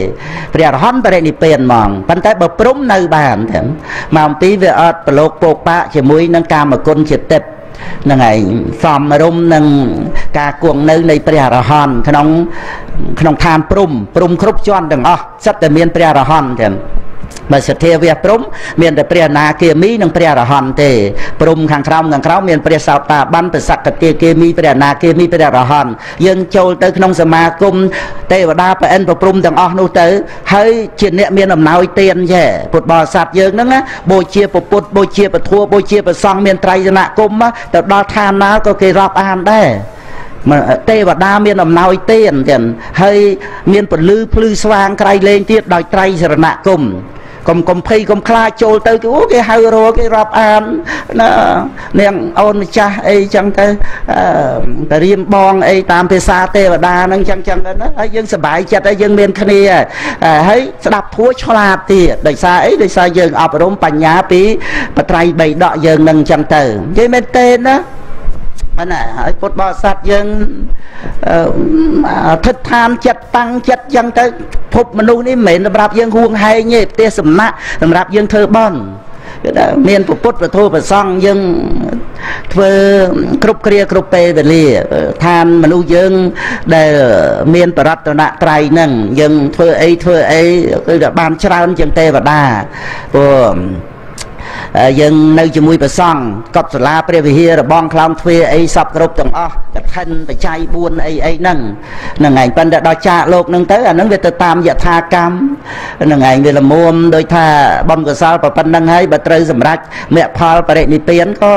ព្រះរហន្តបរិនិព្វានហ្មងប៉ុន្តែបើព្រំនៅបានចឹងមកអំពីវាអត់ប្រឡូកពោកបាក់ជាមួយនឹងកាមគុណជាទឹក នឹងឯងសំរុំនឹងការគង់នៅនៃព្រះអរហន្តក្នុងក្នុងឋានព្រំព្រំគ្រប់ជាន់ទាំងអស់សិតតែមានព្រះអរហន្តចឹង បើសទ្ធាវះព្រំមានតែព្រះនាគាមីនិងព្រះអរហន្តទេព្រំខាងក្រោមខាងក្រោមមានព្រះសោតាបានប្រសក្តិគាមីព្រះនាគាមីព្រះអរហន្តយើងចូលទៅក្នុងសមាគមទេវតាប្រអិនប្រព្រំទាំងអស់នោះទៅហើយជាអ្នកមានអំណោយទានចេះពុទ្ធបរិស័ទយើងហ្នឹងបូជាពុទ្ធបូជាពធัวបូជាប្រសង់មានត្រៃរណគមទៅដល់ឋានណាក៏គេរាប់អានដែរទេវតាមានអំណោយទានទាំងហើយមានពលឺភ្លឺស្វាងក្រៃលែងទៀតដោយត្រៃសរណគម កុំកុំភ័យកុំខ្លាចចូលទៅគេអូគេហៅរកគេរាប់អានណានាងអូនម្ចាស់អីចឹងទៅទៅរៀមបងអីតាមភាសាទេវតាហ្នឹងចឹងចឹងណាហើយយើងសប្បាយចិត្តហើយយើងមានគ្នាហើយស្ដាប់ធัวឆ្លាតទៀតដោយសារអីដោយសារយើងអប់រំបញ្ញាពីបត្រៃបីដកយើងនឹងចឹងទៅនិយាយមែនទេណា ហ្នឹងណាហើយពុទ្ធបរិស័ទយើងអធិដ្ឋានចិត្តតាំងចិត្តចឹងទៅភពមនុស្សនេះមិនមែនសម្រាប់យើងហួងហែងទេផ្ទះសំណាក់សម្រាប់យើងធ្វើបន់គឺថាមានពុទ្ធពធប្រសង់យើងធ្វើគ្រប់គ្រាគ្រប់ពេលវេលាឋានមនុស្សយើងដែលមានបរតនត្រ័យហ្នឹងយើងធ្វើអីធ្វើអីគឺថាបានច្រើនជាងទេវតាព្រោះ យើងនៅជាមួយព្រះសង្ឃកប់សាលាព្រះវិហាររបងខ្លោងទ្វាអីសពគ្រប់ទាំងអស់កឋិនបច្ច័យ4អីអីហ្នឹងហ្នឹងឯងប៉ុន្តែដល់ចាកលោកហ្នឹងទៅអាហ្នឹងវាទៅតាមយថាកម្មហ្នឹងឯងវាលមុំដោយថាបំកសលប៉ុណ្្នឹងហើយបើត្រូវសម្រេចមគ្គផលបរិនិព្វានក៏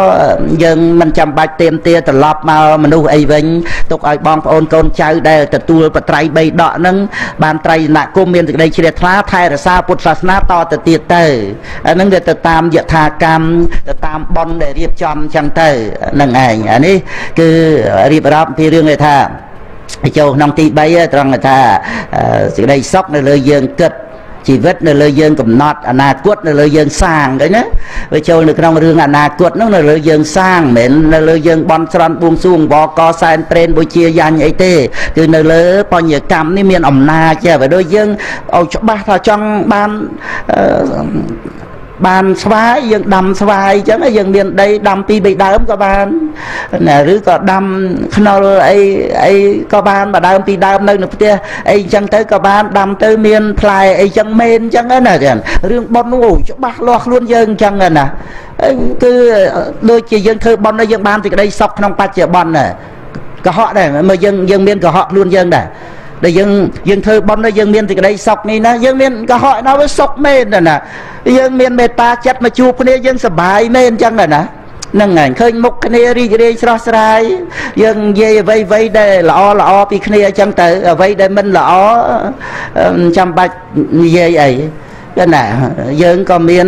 យើងមិនចាំបាច់ទៀមទាត្រឡប់មកមនុស្សអីវិញទុកឲ្យបងប្អូនកូនចៅដែលទទួលបត្រៃបីដកហ្នឹងបានត្រៃណគមមានសេចក្តីជ្រះថ្លាថែរក្សាពុទ្ធសាសនាតទៅទៀតទៅអាហ្នឹងវាទៅតាមយថាកម្មទៅតាមប៉ុនដែលរៀបចំចឹងទៅនឹងឯងអានេះគឺរៀបរាប់ពីរឿងឯថាចូលក្នុងទី3ត្រង់ថាសេចក្តីសុខនៅលើយើងគិតជីវិតនៅលើយើងកំណត់អនាគតនៅលើយើងសាងឃើញណាវាចូលនៅក្នុងរឿងអនាគតហ្នឹងនៅលើយើងសាងមិនមែននៅលើយើងបន់ស្រន់បួងសួងបកសែនព្រេនបុជាយ៉ាញ់អីទេគឺនៅលើបញ្ញកម្មនេះមានអំណាចចេះបើដូចយើងឲ្យច្បាស់ថាចង់បាន បានស្វាយយើងដាំស្វាយអញ្ចឹងយើងមានដីដាំពីរបីដើមក៏បានណាឬក៏ដាំខ្នុរអីអីក៏បានមួយដើមពីរដើមនៅនៅផ្ទះអីអញ្ចឹងទៅក៏បានដាំទៅមានផ្លែអីចឹងមែនអញ្ចឹងណាចឹងរឿងប៉ុននោះច្បាស់លាស់ខ្លួនយើងអញ្ចឹងណាគឺដូចជាយើងធ្វើប៉ុនយើងបានសេចក្តីសុខក្នុងបច្ចុប្បន្នណាកុហកដែរមើលយើងយើងមានកុហកខ្លួនយើងដែរ ដែលយើងយើងធ្វើបុណ្យយើងមានសេចក្តីសុខនេះណាយើងមានកុហកណាវាសុខមែនណាយើងមានមេត្តាចិត្តមកជួបគ្នាយើងសប្បាយមែនអញ្ចឹងណាហ្នឹងហើយឃើញមុខគ្នារីករាយស្រស់ស្រាយយើងនិយាយអ្វីអ្វីដែលល្អល្អពីគ្នាអញ្ចឹងទៅអ្វីដែលមិនល្អចាំបាច់និយាយអី ណាយើងក៏មាន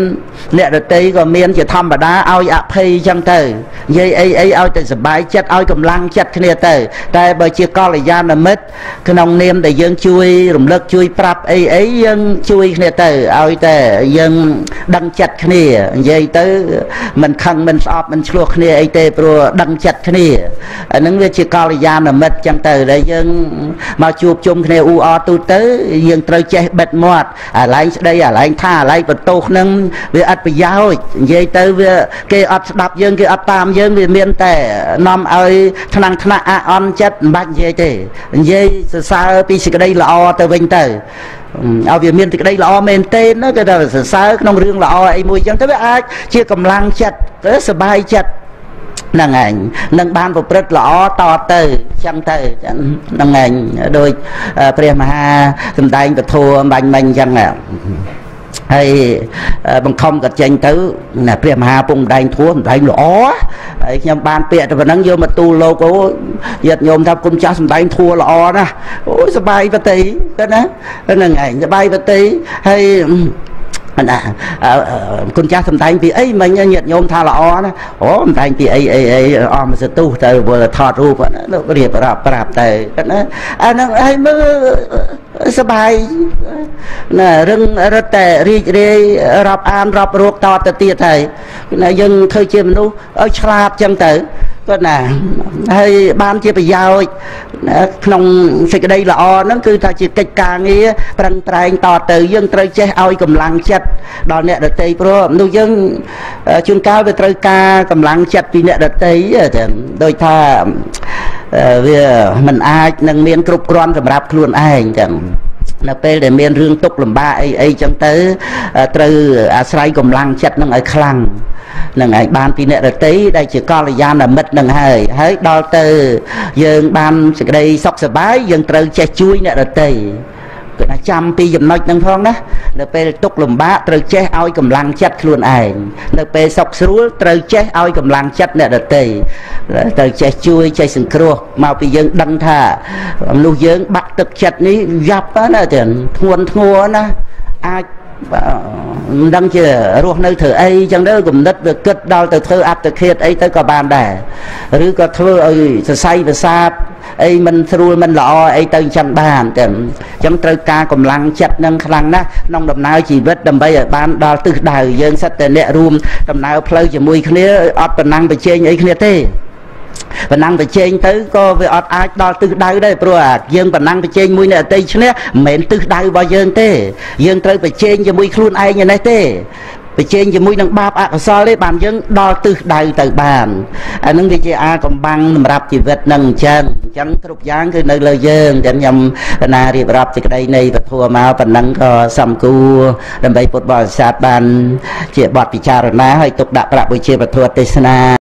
អ្នករតីក៏មានជាធម្មតាឲ្យអភ័យចឹងទៅនិយាយអីអីឲ្យតែសុបាយចិត្តឲ្យកម្លាំងចិត្តគ្នាទៅ តែបើជាកល្យាណមិត្តក្នុងនាមដែលយើងជួយរំលឹកជួយប្រាប់អីអីយើងជួយគ្នាទៅឲ្យតែយើងដឹងចិត្តគ្នានិយាយទៅមិនខឹងមិនស្អប់មិនឆ្លោះគ្នាអីទេព្រោះដឹងចិត្តគ្នាអានឹងវាជាកល្យាណមិត្តចឹងទៅដែលយើងមកជួបជុំគ្នាអ៊ូអទូទៅយើងត្រូវចេះបិទមាត់អាឡែងស្ដីអាឡែងថាអាឡែងបន្ទោសនឹងវាអត់ប្រយោជន៍និយាយទៅវាគេអត់ស្ដាប់យើងគេអត់តាមយើងវាមានតែនាំឲ្យថ្នាំងថ្នាក់អាអន់ចិត្តមិនបាច់និយាយទេនិយាយសរសើរពីសេចក្តីល្អទៅវិញទៅឲ្យវាមានសេចក្តីល្អមែនទេណាគេថាសរសើរក្នុងរឿងល្អអីមួយចឹងទៅវាអាចជាកម្លាំងចិត្តទៅសុបាយចិត្តហ្នឹងឯងនឹងបានប្រព្រឹត្តល្អតទៅចឹងទៅហ្នឹងឯងដោយព្រះមហាសម្ដែងពធបាញ់មិញចឹងហើ យបង្ខំក៏ចេញទៅណាព្រះមហាពងដែងធួសម្ដែងល្អហើយខ្ញុំបានពាក្យទៅប៉ុណ្ណឹងយកមកទូលលោកអូញាតិញោមថាគុណចាស់សម្ដែងធួល្អណាស់អូយសបាយបតីទៅណាហ្នឹងឯងសបាយបតីហើយ ណាគុណចាស់សំដែងពីអីមិញញាតិញោមថាល្អណាអូសំដែងពីអីអីអីអស់មកសទុះទៅវល់ថតរូបណាលោករៀបរាប់ប្រាប់ទៅណាអាហ្នឹងហើយមើលសបាយណារឹងរត់តែរីករាយរាប់អានរាប់រោគតទៅទៀតហើយណាយើងធ្វើជាមនុស្សឲ្យឆ្លាតចឹងទៅ គាត់ណាហើយបានជាប្រយោជន៍ក្នុងសេចក្តីល្អហ្នឹងគឺថាជាកិច្ចការងារប្រឹងប្រែងតទៅយើងត្រូវចេះឲ្យកម្លាំងចិត្តដល់អ្នកដតីព្រោះមនុស្សយើងជួនកាលវាត្រូវការកម្លាំងចិត្តពីអ្នកដតីដូចថាវាមិនអាចនឹងមានគ្រប់គ្រាន់សម្រាប់ខ្លួនឯងចឹង នៅពេលដែលមានរឿងទុកលំបាកអីអីចឹងទៅត្រូវអាស្រ័យកម្លាំងចិត្តនឹងឲ្យខ្លាំងនឹងឯងបានពីអ្នករតីដែលជាកល្យាណមិត្តនឹងហើយហើយដល់ទៅយើងបានសេចក្តីសុខសប្បាយយើងត្រូវចេះជួយអ្នករតី គឺថាចាំពីចំណុចហ្នឹងផងណានៅពេលទុកលំបាកត្រូវចេះឲ្យកម្លាំងចិត្តខ្លួនឯងនៅពេលសុខស្រួលត្រូវចេះឲ្យកម្លាំងចិត្តអ្នកដទៃត្រូវចេះជួយចេះសង្គ្រោះមកពីយើងដឹងថាមនុស្សយើងបាក់ទឹកចិត្តនេះយ៉ាប់ណាទៀតធ្ងន់ធ្ងរណាអាច មិនដឹងជារស់នៅធ្វើអីចឹងទៅគំនិតវាគិតដល់ទៅធ្វើអត្តឃាតអីទៅក៏បានដែរឬក៏ធ្វើឲ្យសរសៃប្រសាទអីមិនស្រួលមិនល្អអីទៅចឹងបានតែអញ្ចឹងត្រូវការកម្លាំងចិត្តនឹងខ្លាំងណាស់ក្នុងដំណើរជីវិតដើម្បីឲ្យបានដល់ទិសដៅយើងសិតតែអ្នករួមដំណើរផ្លូវជាមួយគ្នាអត់ប្រណាំងប្រជែងអីគ្នាទេ ប៉ុណ្ណឹងប្រជែងទៅក៏វាអត់អាចដល់ទិសដៅដែរព្រោះអាយើងប៉ុណ្ណឹងប្រជែងមួយអ្នកអតីឈ្នះមិនមែនទិសដៅរបស់យើងទេ យើងត្រូវប្រជែងជាមួយខ្លួនឯងនេះទេប្រជែងជាមួយនឹងបាបអកុសលទេបានយើងដល់ទិសដៅទៅបានអានឹងវាជាអាកំបាំងសម្រាប់ជីវិតនឹងអញ្ចឹងអញ្ចឹងគ្រប់យ៉ាងគឺនៅលើយើងអញ្ចឹងខ្ញុំកណារៀបរាប់សេចក្តីនៃពធមកប៉ុណ្ណឹងក៏សំគួរដើម្បីពុទ្ធបរិស័ទបានជាបទពិចារណាហើយទុកដាក់ប្រាក់វិជាពធទេសនា